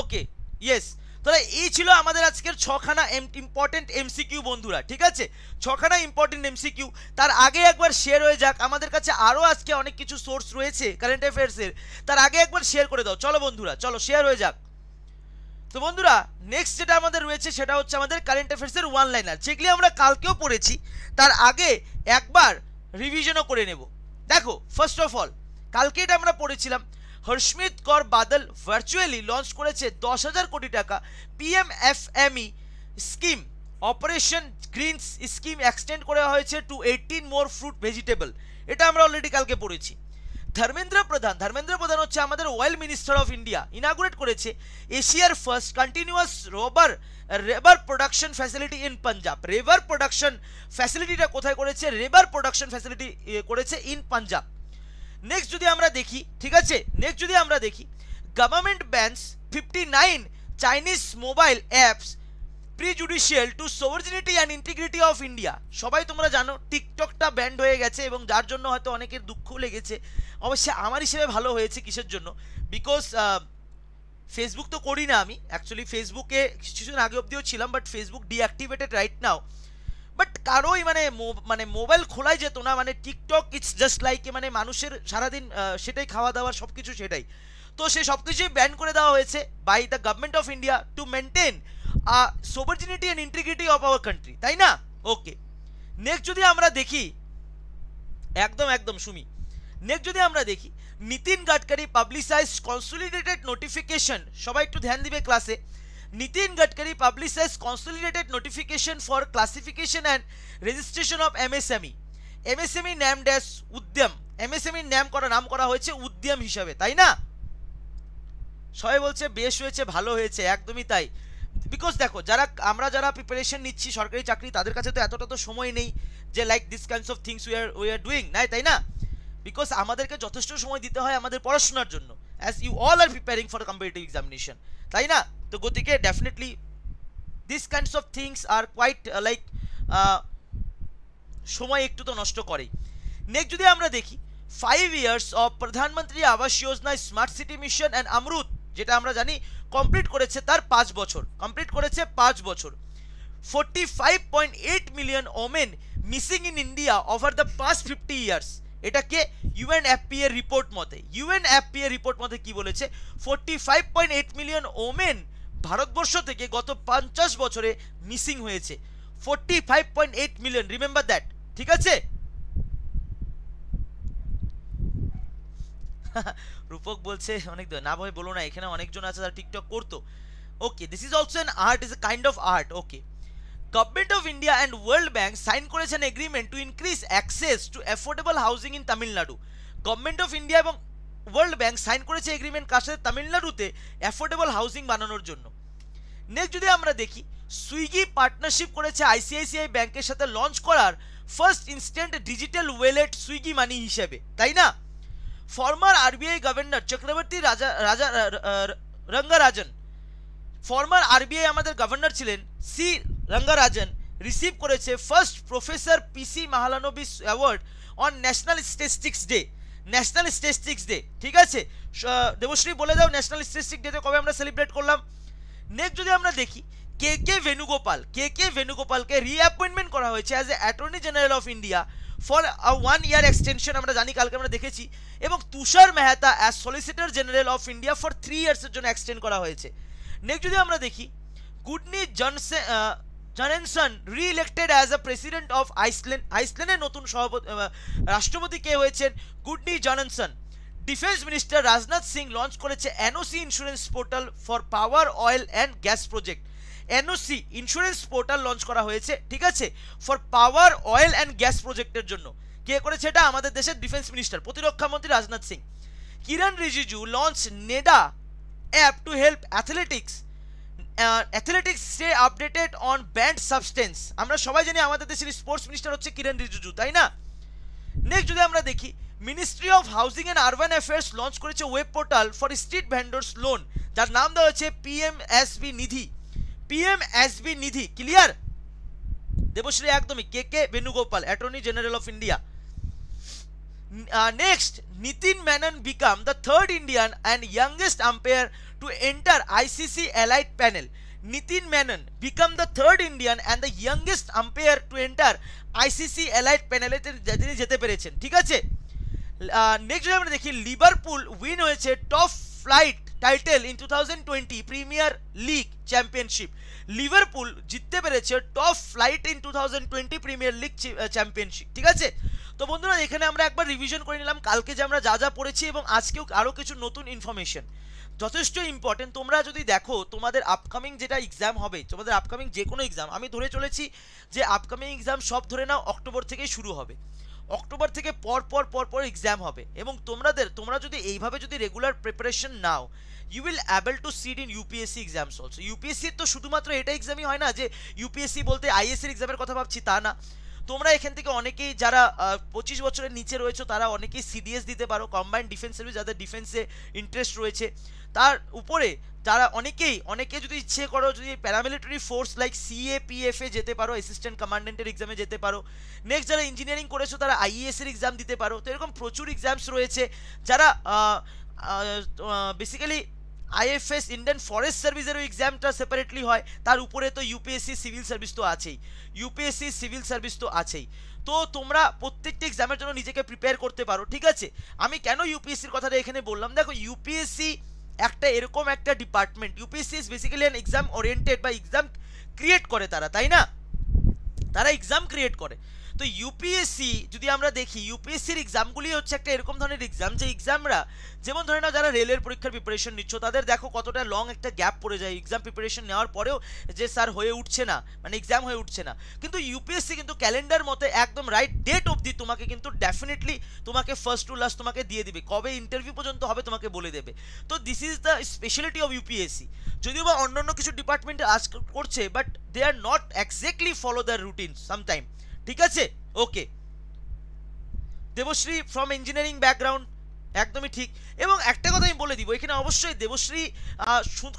Speaker 1: ওকে ইয়েস তাহলে এই ছিল আমাদের আজকের ছখানা ইম্পর্টেন্ট এমসিকিউ বন্ধুরা, ঠিক আছে? ছখানা ইম্পর্টেন্ট এমসিকিউ তার আগে একবার শেয়ার হয়ে যাক, আমাদের কাছে আরও আজকে অনেক কিছু সোর্স রয়েছে কারেন্ট অ্যাফেয়ার্সের তার আগে একবার শেয়ার করে দাও। চলো বন্ধুরা, চলো শেয়ার হয়ে যাক। তো বন্ধুরা নেক্সট যেটা আমাদের রয়েছে সেটা হচ্ছে আমাদের কারেন্ট অ্যাফেয়ার্সের ওয়ান লাইনার যেগুলি আমরা কালকেও পড়েছি, তার আগে একবার রিভিশনও করে নেব। দেখো ফার্স্ট অফ অল কালকে এটা আমরা পড়েছিলাম হর্ষমিত কর বাদল ভার্চুয়ালি লঞ্চ করেছে দশ হাজার কোটি টাকা PMFME scheme operation greens scheme extend করা হয়েছে to eighteen more fruit vegetable এটা আমরা অলরেডি কালকে পড়েছি। ধর্মেন্দ্র প্রধান ধর্মেন্দ্র প্রধান হচ্ছে আমাদের oil minister of India inaugurate করেছে এশিয়ার first continuous rubber rebar production facility in Punjab rebar production ফ্যাসিলিটিটা কোথায় করেছে? রেবার প্রোডাকশন ফ্যাসিলিটি করেছে ইন পাঞ্জাব নেক্সট যদি আমরা দেখি, ঠিক আছে? নেক্সট যদি আমরা দেখি government bans fifty nine Chinese mobile apps prejudicial to sovereignty and integrity of India সবাই তোমরা জানো, টিকটকটা ব্যান্ড হয়ে গেছে এবং যার জন্য হয়তো অনেকের দুঃখ লেগেছে। অবশ্যই আমার হিসেবে ভালো হয়েছে কিসের জন্য? বিকজ ফেসবুক তো করি না আমি। অ্যাকচুয়ালি ফেসবুকে কিছুদিন আগে অবধিও ছিলাম but Facebook deactivated right now but কারোই মানে মানে মোবাইল খোলাই যেত না মানে টিকটক ইটস জাস্ট লাইক মানে মানুষের সারাদিন সেটাই খাওয়া দাওয়া সব কিছু সেটাই। তো সে সব কিছুই ব্যান করে দেওয়া হয়েছে by the government of India to maintain sovereignty and integrity of our country তাই না? ওকে নেক্সট যদি আমরা দেখি, একদম একদম, সুমি। নেক্সট যদি আমরা দেখি, Nitin Gadkari publicise consolidated notification সবাই একটু ধ্যান দিবে ক্লাসে Nitin Gadkari publicise consolidated notification for classification and registration of MSME MSME name dash Udyam MSME নাম করা নাম করা হয়েছে উদ্যম হিসাবে, তাই না? সবাই বলছে বেশ হয়েছে, ভালো হয়েছে, একদমই তাই। বিকজ দেখো, যারা, আমরা যারা প্রিপারেশন নিচ্ছি, সরকারি চাকরি, তাদের কাছে তো এতটা তো সময় নেই যে like this kinds of things we are we are doing নাই, তাই না? বিকজ আমাদেরকে যথেষ্ট সময় দিতে হয় আমাদের পড়াশোনার জন্য as you all are preparing for competitive examination তাই না? তো গতিকে definitely this kinds of things R quite like সময় একটু তো নষ্ট করেই। নেক্সট যদি আমরা দেখি five years of Pradhanmantri Awas Yojana smart city mission and AMRUT যেটা আমরা জানি কমপ্লিট করেছে তার পাঁচ বছর। কমপ্লিট করেছে পাঁচ বছর। Forty five point eight million women missing in India over the past fifty years এটাকে ইউএনএফপি এর রিপোর্ট মতে ইউএনএফপি এর রিপোর্ট মতে কি বলেছে? Forty five point eight million women Bharatvarsha থেকে গত পঞ্চাশ বছরে মিসিং হয়েছে। Forty five point eight million remember that ঠিক আছে? রূপক বলছে, অনেক না ভাই বলো না, এখানে অনেকজন আছে যারা টিকটক করতো। Okay this is also an art is a kind of art okay government of India and world bank sign করেছেন agreement to increase access to affordable housing in Tamil Nadu government of India এবং world bank sign করেছে agreement কার সাথে? তামিলনাড়ুতে affordable housing বানানোর জন্য। Next যদি আমরা দেখি সুইগি পার্টনারশিপ করেছে আইসিআইসিআই ব্যাংকের সাথে লঞ্চ করার first instant digital wallet Swiggy money হিসেবে, তাই না? Former RBI governor Chakravarthy Raja Raja Rangarajan former RBI আমাদের গভর্নর ছিলেন সি রঙ্গারাজন রিসিভ করেছে first professor PC Mahalanobis award on national statistics day national statistics day ঠিক আছে? দেবশ্রী বলে দাও ন্যাশনাল স্ট্যাটিস্টিক ডেতে কবে আমরা সেলিব্রেট করলাম? নেক্সট যদি আমরা দেখি, কে কে ভেনুগোপাল কে কে ভেনুগোপালকে রিঅ্যাপয়েন্টমেন্ট করা হয়েছে as a attorney general of India for one year extension আমরা জানি, কালকে আমরা দেখেছি, এবং Tushar Mehta as solicitor general of India for three ইয়ার্সের জন্য এক্সটেন্ড করা হয়েছে। নেক্সট যদি আমরা দেখি Gudni Johannesson reelected as a president of Iceland আইসল্যান্ডের নতুন সভাপতি রাষ্ট্রপতি কে হয়েছেন? Gudni Johnson defence minister Rajnath Singh launch করেছে NOC insurance portal for power oil and gas project NOC insurance portal launch করা হয়েছে, ঠিক আছে? For power oil and gas প্রজেক্টের জন্য। কে করেছে এটা? আমাদের দেশের ডিফেন্স মিনিস্টার প্রতিরক্ষা মন্ত্রী Rajnath Singh Kiren Rijiju launch NADA app to help athletics athletics stay updated on banned substance আমরা সবাই জানি আমাদের দেশের স্পোর্টস মিনিস্টার হচ্ছে কিরণ রিজিজু, তাই না? নেক্সট যদি আমরা দেখি ministry of housing and urban affairs launch করেছে web portal for street vendors loan যার নাম দেওয়া হচ্ছে পিএমএসবি নিধি পিএমএসবি নিধি ক্লিয়ার দেবশ্রী একদমই, K K Venugopal attorney general of India next Nitin Menon become the third Indian and youngest umpire to enter ICC Allied panel. Nitin Menon become the third Indian and the youngest umpire to enter ICC Allied panel তিনি যেতে পেরেছেন, ঠিক আছে? Next আমরা দেখি Liverpool win হয়েছে top flight title in two thousand twenty premier league championship Liverpool জিততে পেরেছে top flight in two thousand twenty premier league championship ঠিক আছে? তো বন্ধুরা, এখানে আমরা একবার রিভিশন করে নিলাম। কালকে যে আমরা যা যা পড়েছি এবং আজকেও আরও কিছু নতুন ইনফরমেশন যথেষ্ট ইম্পর্টেন্ট তোমরা যদি দেখো, তোমাদের আপকামিং যেটা এক্সাম হবে, তোমাদের আপকামিং যে কোনো এক্সাম আমি ধরে চলেছি যে আপকামিং এক্সাম সব ধরে নাও অক্টোবর থেকেই শুরু হবে। অক্টোবর থেকে পর পর পর পর এক্সাম হবে এবং তোমাদের, তোমরা যদি এইভাবে যদি regular preparation now you will able to succeed in UPSC exams also ইউপিএসসির তো শুধুমাত্র এটা এক্সামই হয় না যে ইউপিএসসি বলতে আইএসসির এক্সামের কথা ভাবছি তা না। তোমরা এখান থেকে অনেকেই যারা পঁচিশ বছরের নিচে রয়েছে, তারা অনেকেই সিডিএস দিতে পারো কম্বাইন্ড ডিফেন্স সার্ভিস যাদের ডিফেন্সে ইন্টারেস্ট রয়েছে। তার উপরে যারা অনেকেই, অনেকে যদি ইচ্ছে করো যদি প্যারামিলিটারি ফোর্স লাইক সিএ এ যেতে পারো অ্যাসিস্ট্যান্ট কমান্ডেন্টের এক্সামে যেতে পারো। নেক্সট যারা ইঞ্জিনিয়ারিং করেছ, তারা আইএএস এর এক্সাম দিতে পারো। তো এরকম প্রচুর এক্সামস রয়েছে যারা বেসিক্যালি আইএফএস ইন্ডিয়ান ফরেস্ট সার্ভিসেরও এক্সামটা সেপারেটলি হয়। তার উপরে তো ইউপিএসসি সিভিল সার্ভিস তো আছেই। ইউপিএসসি সিভিল সার্ভিস তো আছেই। তো তোমরা প্রত্যেকটা এক্সামের জন্য নিজেকে প্রিপেয়ার করতে পারো, ঠিক আছে? আমি কেন ইউপিএসসির কথাটা এখানে বললাম? দেখো ইউপিএসসি একটা এরকম একটা department UPSC is basically an exam oriented বা এক্সাম ক্রিয়েট করে তারা, তাই না? তারা এক্সাম ক্রিয়েট করে। তো ইউপিএসসি যদি আমরা দেখি ইউপিএসসির এক্সামগুলি হচ্ছে একটা এরকম ধরনের এক্সাম যে এক্সামরা যেমন ধরে নাও যারা রেলের পরীক্ষার প্রিপারেশন নিচ্ছ, তাদের দেখো কতটা লং একটা গ্যাপ পড়ে যায়। এক্সাম প্রিপারেশন নেওয়ার পরেও যে স্যার হয়ে উঠছে না মানে এক্সাম হয়ে উঠছে না। কিন্তু ইউপিএসসি কিন্তু ক্যালেন্ডার মতে একদম রাইট ডেট অবধি তোমাকে কিন্তু ডেফিনেটলি তোমাকে ফার্স্ট টু লাস্ট তোমাকে দিয়ে দিবে। কবে ইন্টারভিউ পর্যন্ত হবে তোমাকে বলে দেবে। তো this is the speciality of UPSC যদিও বা অন্যান্য কিছু ডিপার্টমেন্টে আজ করছে but they are not exactly follow the routine sometime ঠিক আছে? Okay Debashree from engineering background একদমই ঠিক। এবং একটা কথা আমি বলে দিব, এখানে অবশ্যই দেবশ্রী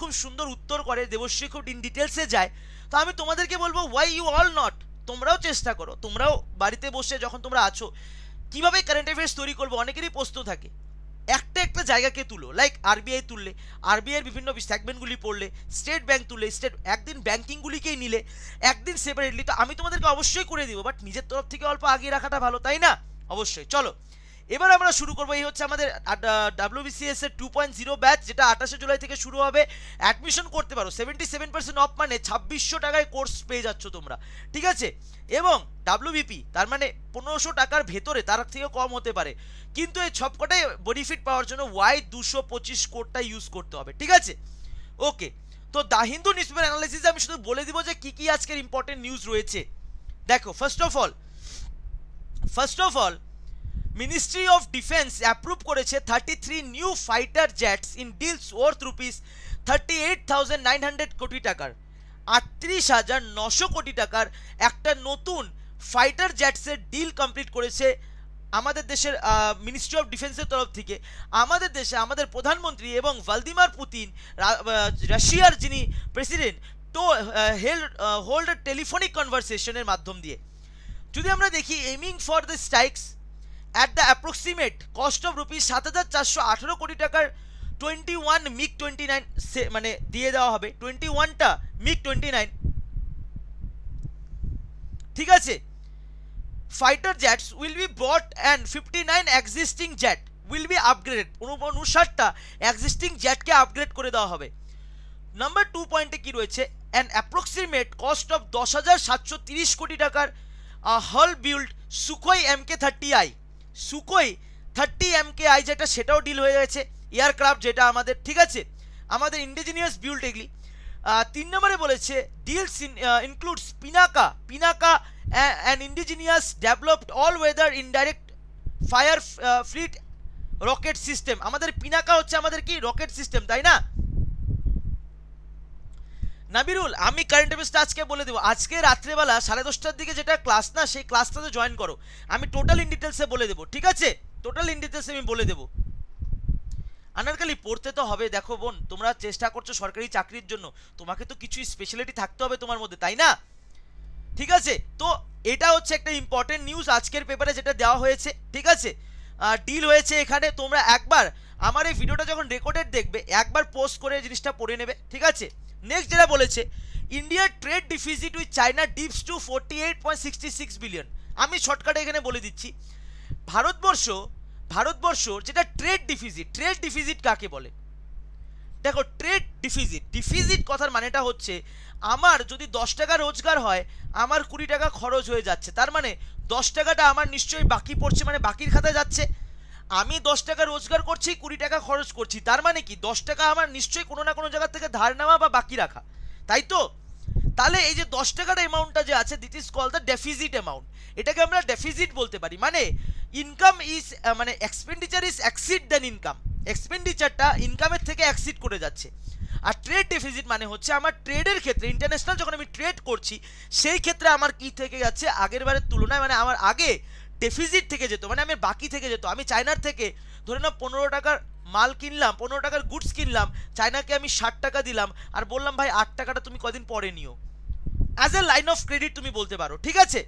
Speaker 1: খুব সুন্দর উত্তর করে, দেবশ্রী খুব ইন ডিটেলসে যায়। তো আমি তোমাদেরকে বলব ওয়াই ইউ অল নট তোমরাও চেষ্টা করো, তোমরাও বাড়িতে বসে যখন তোমরা আছো, কীভাবে কারেন্ট অ্যাফেয়ার্স তৈরি করব, অনেকেরই প্রশ্ন থাকে। একটা একটা জায়গাকে তুলো লাইক আরবিআই তুললে আরবিআইয়ের বিভিন্ন সেগমেন্টগুলি পড়লে স্টেট ব্যাংক তুললে স্টেট একদিন ব্যাঙ্কিংগুলিকেই নিলে, একদিন সেপারেটলি তো আমি তোমাদেরকে অবশ্যই করে দিব বাট নিজের তরফ থেকে অল্প আগিয়ে রাখাটা ভালো, তাই না? অবশ্যই, চলো। এবার আমরা শুরু করব, এই হচ্ছে আমাদের ডাব্লিউবিসিএস এর টু পয়েন্ট জিরো ব্যাচ যেটা আঠাশে জুলাই থেকে শুরু হবে। অ্যাডমিশন করতে পারো সেভেন্টি সেভেন পার্সেন্ট অফ মানে ছাব্বিশশো টাকায় কোর্স পেয়ে যাচ্ছ তোমরা, ঠিক আছে? এবং ডাব্লিউবিপি তার মানে পনেরোশো টাকার ভেতরে, তার থেকে কম হতে পারে। কিন্তু এই সবকটাই বেনিফিট পাওয়ার জন্য ওয়াই দুশো পঁচিশ কোডটা ইউজ করতে হবে, ঠিক আছে? ওকে তো দ্য হিন্দু নিউজ পেপার অ্যানালাইসিসে আমি শুধু বলে দিব যে কী কী আজকের ইম্পর্টেন্ট নিউজ রয়েছে। দেখো first of all first of all ministry of defence approve করেছে thirty three new fighter jets in deals worth rupees thirty eight thousand nine hundred crore টাকার। আটত্রিশ হাজার নশো কোটি টাকার একটা নতুন ফাইটার জেটসের ডিল কমপ্লিট করেছে আমাদের দেশের মিনিস্ট্রি অফ ডিফেন্সের তরফ থেকে। আমাদের দেশে আমাদের প্রধানমন্ত্রী এবং ভালদিমার পুতিন রাশিয়ার যিনি president to held hold telephonic কনভারসেশনের মাধ্যম দিয়ে। যদি আমরা দেখি aiming for the strikes at the approximate cost of rupees সাত হাজার চারশো আঠেরো কোটি টাকার twenty one MiG twenty nine সে মানে দিয়ে দেওয়া হবে। টোয়েন্টি ওয়ানটা মিগ টোয়েন্টি নাইন ঠিক আছে? Fighter jets will be brought and fifty nine existing jet will be upgrade উনষাটটা existing জেটকে আপগ্রেড করে দেওয়া হবে। নাম্বার টু পয়েন্টে কি রয়েছে? অ্যান অ্যাপ্রক্সিমেট কস্ট অফ দশ হাজার সাতশো তিরিশ কোটি টাকার হল build Sukhoi M K thirty I Sukhoi thirty M K I যেটা সেটাও ডিল হয়ে গেছে এয়ারক্রাফট যেটা আমাদের, ঠিক আছে? আমাদের ইন্ডিজিনিয়াস বিল্ড এগুলি। তিন নম্বরে বলেছে deals includes Pinaka. Pinaka and indigenous developed all weather indirect fire fleet rocket system আমাদের পিনাকা হচ্ছে আমাদের কি? রকেট সিস্টেম তাই না? নাবিরুল, আমি কারেন্ট অ্যাফেয়ার্সটা আজকে বলে দেবো। আজকে রাত্রেবেলা সাড়ে দশটার দিকে যেটা ক্লাস না, সেই ক্লাসটাতে জয়েন করো। আমি টোটাল ইন ডিটেলসে বলে দেবো, ঠিক আছে? টোটাল ইন ডিটেলসে আমি বলে দেবো। আনারকালি, পড়তে তো হবে। দেখো বোন, তোমরা চেষ্টা করছ সরকারি চাকরির জন্য। তোমাকে তো কিছু স্পেশালিটি থাকতে হবে তোমার মধ্যে, তাই না? ঠিক আছে? তো এটা হচ্ছে একটা ইম্পর্টেন্ট নিউজ আজকের পেপারে যেটা দেওয়া হয়েছে, ঠিক আছে? ডিল হয়েছে এখানে। তোমরা একবার আমার এই ভিডিওটা যখন রেকর্ডেড দেখবে, একবার পোস্ট করে জিনিসটা পড়ে নেবে, ঠিক আছে? নেক্সট যেটা বলেছে ইন্ডিয়ার trade deficit with China dips to forty eight point sixty six billion আমি শর্টকাটে এখানে বলে দিচ্ছি। ভারতবর্ষ ভারতবর্ষ যেটা ট্রেড ডিফিজিট ট্রেড ডিফিজিট কাকে বলে? দেখো ট্রেড ডিফিজিট ডিফিজিট কথার মানেটা হচ্ছে, আমার যদি দশ টাকা রোজগার হয়, আমার কুড়ি টাকা খরচ হয়ে যাচ্ছে। তার মানে দশ টাকাটা আমার নিশ্চয়ই বাকি পড়ছে মানে বাকির খাতায় যাচ্ছে। আমি দশ টাকা রোজগার করছি, কুড়ি টাকা খরচ করছি, তার মানে কি? দশ টাকা আমার নিশ্চয়ই কোনো না কোনো জায়গা থেকে ধার নেওয়া বা বাকি রাখা। তাই তো? তাহলে এই যে দশ টাকার অ্যামাউন্টটা যে আছে that is call the deficit amount এটাকে আমরা ডেফিজিট বলতে পারি। মানে ইনকাম ইজ মানে expenditure is exceed than income এক্সপেন্ডিচারটা ইনকামের থেকে অ্যাক্সিড করে যাচ্ছে। আর ট্রেড ডেফিজিট মানে হচ্ছে আমার ট্রেডের ক্ষেত্রে ইন্টারন্যাশনাল যখন আমি ট্রেড করছি, সেই ক্ষেত্রে আমার কি থেকে যাচ্ছে? আগের বারের তুলনায় মানে আমার আগে ডেফিজিট থেকে যেত মানে আমি বাকি থেকে যেত। আমি চায়নার থেকে, ধরে নাও পনেরো টাকার মাল কিনলাম, পনেরো টাকার গুডস কিনলাম, চায়নাকে আমি ষাট টাকা দিলাম, আর বললাম, ভাই, আট টাকাটা তুমি কদিন পরে নিও। As a line of credit তুমি বলতে পারো, ঠিক আছে?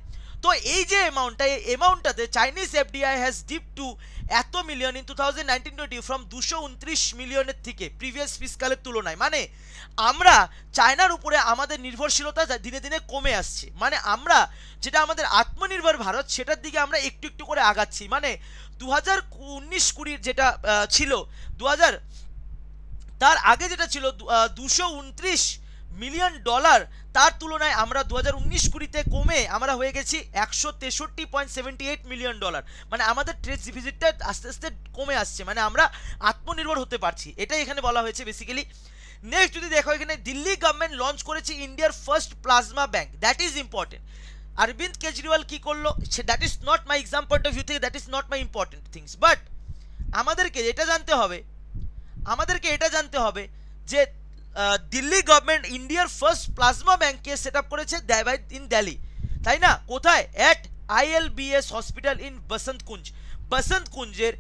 Speaker 1: তো এই যে অ্যামাউন্টটা এই অ্যামাউন্টটাতে Chinese FDI has dip to এত million in two thousand nineteen twenty from দুশো উনত্রিশ মিলিয়নের থেকে প্রিভিয়াস ফিসকালের তুলনায়। মানে আমরা চায়নার উপরে আমাদের নির্ভরশীলতা দিনে দিনে কমে আসছে। মানে আমরা যেটা আমাদের আত্মনির্ভর ভারত, সেটার দিকে আমরা একটু একটু করে আগাচ্ছি। মানে দু হাজার উনিশ কুড়ির যেটা ছিল দু হাজার তার আগে যেটা ছিল দুশো উনত্রিশ মিলিয়ন ডলার, তার তুলনায় আমরা দু হাজার উনিশ কুড়িতে কমে আমরা হয়ে গেছি একশো তেষট্টি point seventy eight million dollar. মানে আমাদের ট্রেড ডিফিজিটটা আস্তে আস্তে কমে আসছে মানে আমরা আত্মনির্ভর হতে পারছি। এটাই এখানে বলা হয়েছে বেসিক্যালি নেক্সট যদি দেখো, এখানে দিল্লি গভর্নমেন্ট লঞ্চ করেছে ইন্ডিয়ার first plasma bank that is important Arvind Kejriwal কি করল? সে that is not my exam point of view থেকে that is not my important things but আমাদেরকে এটা জানতে হবে, আমাদেরকে এটা জানতে হবে যে দিল্লি গভর্নমেন্ট ইন্ডিয়ার ফার্স্ট প্লাজমা ব্যাংককে সেট আপ করেছে ইন দিল্লি তাই না? কোথায়? At ILBS hospital in Vasant Kunj Vasant কুঞ্জের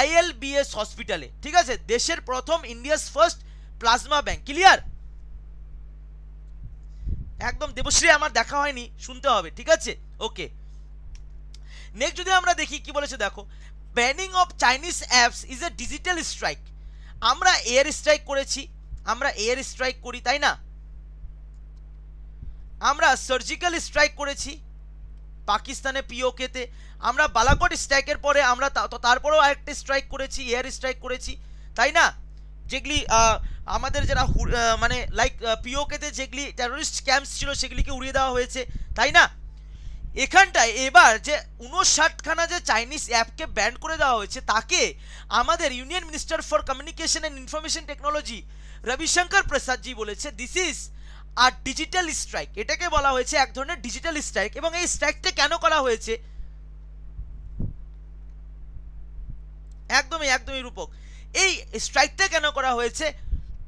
Speaker 1: ILBS হসপিটালে ঠিক আছে? দেশের প্রথম India's first plasma bank clear একদম দেবশ্রী, আমার দেখা হয়নি। শুনতে হবে, ঠিক আছে? ওকে নেক্সট যদি আমরা দেখি, কি বলেছে দেখো? Banning of Chinese apps is a digital strike আমরা এয়ার স্ট্রাইক করেছি। আমরা এয়ার স্ট্রাইক করি, তাই না? আমরা সার্জিক্যাল স্ট্রাইক করেছি পাকিস্তানে পিওকেতে আমরা বালাকোট স্ট্রাইকের পরে আমরা তারপরেও আরেকটা স্ট্রাইক করেছি এয়ার স্ট্রাইক করেছি, তাই না? যেগুলি আমাদের যারা মানে লাইক পিওকেতে যেগুলি টেরোরিস্ট ক্যাম্পস ছিল, সেগুলিকে উড়িয়ে দেওয়া হয়েছে, তাই না? এখানটায় এবার যে উনষাটখানা যে চাইনিজ অ্যাপকে ব্যান করে দেওয়া হয়েছে, তাকে আমাদের union minister for communication and information technology Ravishankar Prasadji বলেছে this is our digital strike এটাকে বলা হয়েছে এক ধরনের ডিজিটাল স্ট্রাইক এবং এই স্ট্রাইকটা কেন করা হয়েছে? একদমই একদমই রূপক। এই স্ট্রাইকটা কেন করা হয়েছে?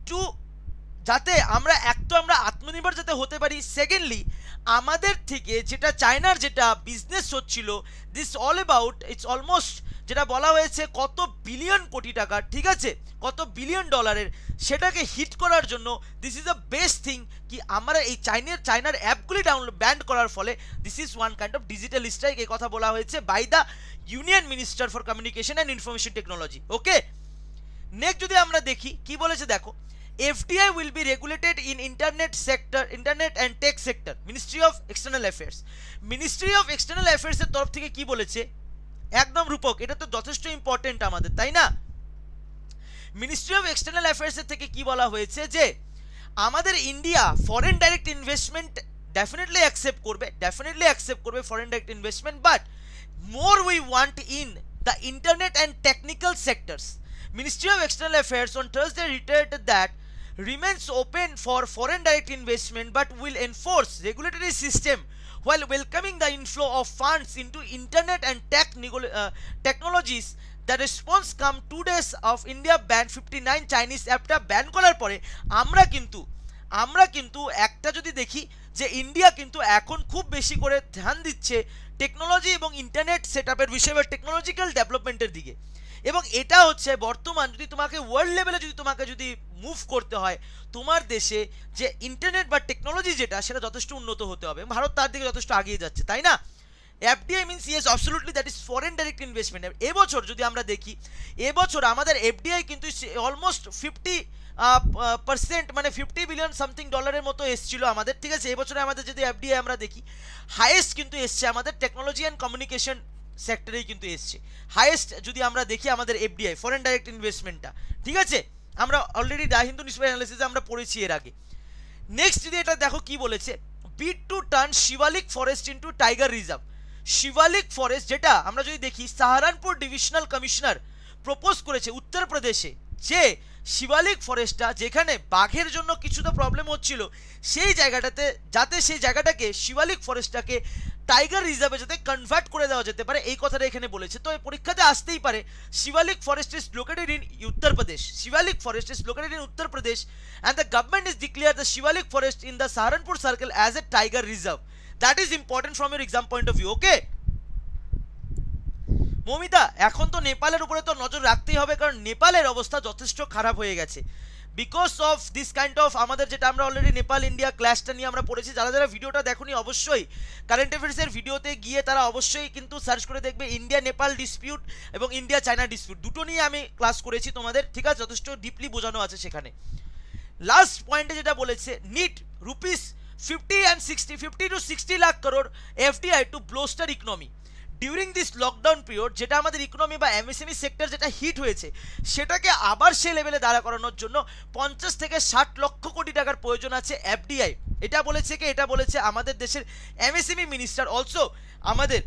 Speaker 1: টু যাতে আমরা, এক তো আমরা আত্মনির্ভর যাতে হতে পারি। সেকেন্ডলি আমাদের থেকে যেটা চায়নার যেটা বিজনেস হচ্ছিল this all about it's almost যেটা বলা হয়েছে কত বিলিয়ন কোটি টাকার ঠিক আছে? কত বিলিয়ন ডলারের সেটাকে হিট করার জন্য this is the best thing কি আমরা এই চাইনার চাইনার অ্যাপগুলি ডাউনলোড ব্যান্ড করার ফলে this is one kind of digital strike এই কথা বলা হয়েছে by the union minister for communication and information technology okay next যদি আমরা দেখি, কি বলেছে দেখো? FDI will be regulated in internet sector, internet and tech sector, ministry of external affairs. Ministry of external affairs এর তরফ থেকে কি বলেছে? একদম রূপক, এটা তো যথেষ্ট ইম্পর্টেন্ট আমাদের, তাই না? মিনিস্ট্রি অফ এক্সটার্নাল অ্যাফেয়ার্স এর থেকে কি বলা হয়েছে যে, আমাদের India foreign direct investment definitely accept করবে ডেফিনেটলি অ্যাকসেপ্ট করবে foreign direct investment but more we want in the internet and technical sectors Ministry of External Affairs on Thursday reiterated that remains open for foreign direct investment but will enforce regulatory system while welcoming the inflow of funds into internet and tech uh, technologies the response come two days of India ban fifty nine Chinese অ্যাপটা ban করার পরে আমরা কিন্তু আমরা কিন্তু একটা যদি দেখি যে ইন্ডিয়া কিন্তু এখন খুব বেশি করে ধ্যান দিচ্ছে টেকনোলজি এবং ইন্টারনেট সেট আপের বিষয়ে টেকনোলজিক্যাল ডেভেলপমেন্টের দিকে এবং এটা হচ্ছে বর্তমান যদি তোমাকে ওয়ার্ল্ড লেভেলে যদি তোমাকে যদি মুভ করতে হয়, তোমার দেশে যে ইন্টারনেট বা টেকনোলজি যেটা, সেটা যথেষ্ট উন্নত হতে হবে ভারত তার দিকে যথেষ্ট আগিয়ে যাচ্ছে, তাই না? FDI means yes absolutely that is foreign direct investment এবছর যদি আমরা দেখি, এবছর আমাদের এফডিআই কিন্তু অলমোস্ট ফিফটি পার্সেন্ট মানে ফিফটি বিলিয়ন সামথিং ডলারের মতো এসছিল আমাদের, ঠিক আছে? এবছরে আমাদের যদি এফডিআই আমরা দেখি হাইয়েস্ট কিন্তু এসছে আমাদের টেকনোলজি অ্যান্ড কমিউনিকেশন সেক্টরেই কিন্তু এসছে। হাইয়েস্ট যদি আমরা দেখি আমাদের এফডিআই ফরেন ডাইরেক্ট ইনভেস্টমেন্টটা ঠিক আছে? আমরা অলরেডি দা হিন্দু নিউজ অ্যানালিসিসে আমরা পড়েছি এর আগে। নেক্সট যদি এটা দেখো কি বলেছে? Bid to turn Shivalik forest into tiger reserve Shivalik forest যেটা আমরা যদি দেখি সাহারানপুর ডিভিশনাল কমিশনার প্রপোজ করেছে উত্তরপ্রদেশে যে শিবালিক ফরেস্টটা যেখানে বাঘের জন্য কিছুটা প্রবলেম হচ্ছিল, সেই জায়গাটাতে, যাতে সেই জায়গাটাকে, শিবালিক ফরেস্টটাকে টাইগার রিজার্ভে যাতে কনভার্ট করে দেওয়া যেতে পারে, এই কথাটা এখানে বলেছে। তো এই পরীক্ষাতে আসতেই পারে, Shivalik forest is located in Uttar Pradesh Shivalik forest is located in Uttar Pradesh and the government is declare the Shivalik forest in the Saharanpur circle as a tiger reserve that is important from your exam point of view okay Mamita, এখন তো নেপালের উপরে তো নজর রাখতেই হবে, কারণ নেপালের অবস্থা যথেষ্ট খারাপ হয়ে গেছে। Because of this kind of আমাদের যেটা আমরা অলরেডি নেপাল, ইন্ডিয়া ক্লাসটা নিয়ে আমরা পড়েছি, যারা যারা ভিডিওটা দেখুনি অবশ্যই কারেন্ট অ্যাফেয়ার্সের ভিডিওতে গিয়ে তারা অবশ্যই কিন্তু সার্চ করে দেখবে ইন্ডিয়া নেপাল ডিসপিউট এবং ইন্ডিয়া চায়না ডিসপিউট দুটো নিয়ে আমি ক্লাস করেছি তোমাদের, ঠিক আছে? যথেষ্ট ডিপলি বোঝানো আছে সেখানে। লাস্ট পয়েন্টে যেটা বলেছে net rupees fifty and sixty fifty two sixty lakh crore FDI to bolster economy during this lockdown period যেটা আমাদের ইকোনমি বা এমএসএমই সেক্টর যেটা হিট হয়েছে, সেটাকে আবার সে লেভেলে দাঁড়া করানোর জন্য পঞ্চাশ থেকে ষাট লক্ষ কোটি টাকার প্রয়োজন আছে এফডিআই এটা বলেছে কি? এটা বলেছে আমাদের দেশের এমএসএমই মিনিস্টার অলসো আমাদের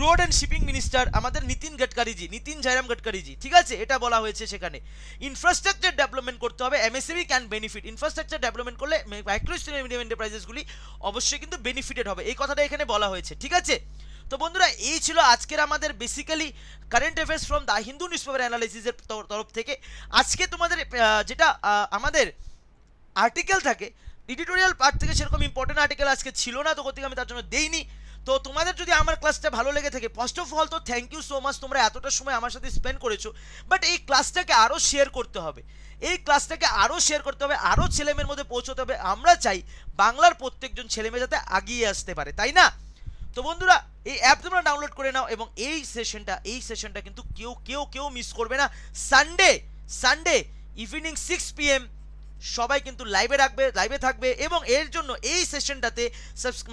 Speaker 1: রোড অ্যান্ড শিপিং মিনিস্টার আমাদের নীতিন গডকারিজি নীতিন জয়রাম গডকারিজি ঠিক আছে? এটা বলা হয়েছে সেখানে। ইনফ্রাস্ট্রাকচার ডেভেলপমেন্ট করতে হবে MSME can benefit infrastructure development করলে মাইক্রো মিডিয়াম এন্টারপ্রাইজেসগুলি অবশ্যই কিন্তু বেনিফিটেড হবে। এই কথাটা এখানে বলা হয়েছে, ঠিক আছে? তো বন্ধুরা, এই ছিল আজকের আমাদের basically current affairs from the Hindu news paper অ্যানালাইসিসের তরফ থেকে। আজকে তোমাদের যেটা আমাদের আর্টিকেল থাকে এডিটোরিয়াল পার্ট থেকে সেরকম ইম্পর্টেন্ট আর্টিকেল আজকে ছিল না, তো কোথাও আমি তার জন্য দেইনি। তো তোমাদের যদি আমার ক্লাসটা ভালো লেগে থাকে ফার্স্ট অফ অল তো থ্যাংক ইউ সো মাচ তোমরা এতটা সময় আমার সাথে স্পেন্ড করেছ বাট এই ক্লাসটাকে আরও শেয়ার করতে হবে। এই ক্লাসটাকে আরও শেয়ার করতে হবে আরও ছেলেমেয়ের মধ্যে পৌঁছতে হবে। আমরা চাই বাংলার প্রত্যেকজন ছেলেমেয়ে যাতে আগিয়ে আসতে পারে, তাই না? তো বন্ধুরা, এই অ্যাপ তোমরা ডাউনলোড করে নাও এবং এই সেশনটা এই সেশনটা কিন্তু কেউ কেউ কেউ মিস করবে না। Sunday Sunday evening six PM সবাই কিন্তু লাইভে রাখবে লাইভে থাকবে এবং এর জন্য এই সেশনটাতে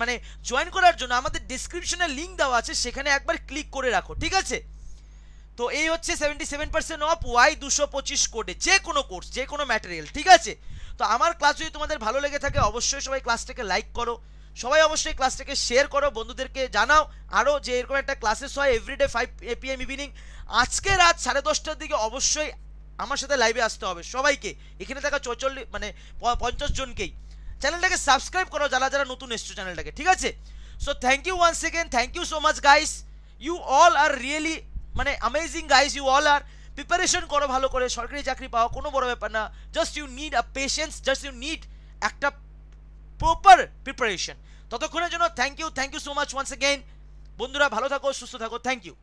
Speaker 1: মানে জয়েন করার জন্য আমাদের ডিসক্রিপশনে লিঙ্ক দেওয়া আছে, সেখানে একবার ক্লিক করে রাখো, ঠিক আছে? তো এই হচ্ছে seventy seven percent of Y দুশো পঁচিশ কোডে যে কোনো কোর্স যে কোনো ম্যাটেরিয়াল ঠিক আছে? তো আমার ক্লাস যদি তোমাদের ভালো লেগে থাকে, অবশ্যই সবাই ক্লাসটাকে লাইক করো। সবাই অবশ্যই ক্লাসটাকে শেয়ার করো, বন্ধুদেরকে জানাও। আরও যে এরকম একটা ক্লাসেস হয় এভরিডে ফাইভ এপিএম ইভিনিং আজকে রাত সাড়ে দশটার দিকে অবশ্যই আমার সাথে লাইভে আসতে হবে সবাইকে। এখানে থাকা চৌচল্লিশ মানে পঞ্চাশ জনকেই। চ্যানেলটাকে সাবস্ক্রাইব করো যারা যারা নতুন এসছো চ্যানেলটাকে, ঠিক আছে? So thank you one second thank you so much guys you all are really মানে amazing guys you all are preparation করো ভালো করে, সরকারি চাকরি পাওয়া কোনো বড় ব্যাপার না। Just you need a patience just you need একটা প্রপার প্রিপারেশন ততক্ষণের জন্য thank you thank you so much once again বন্ধুরা, ভালো থাকো, সুস্থ থাকো। Thank you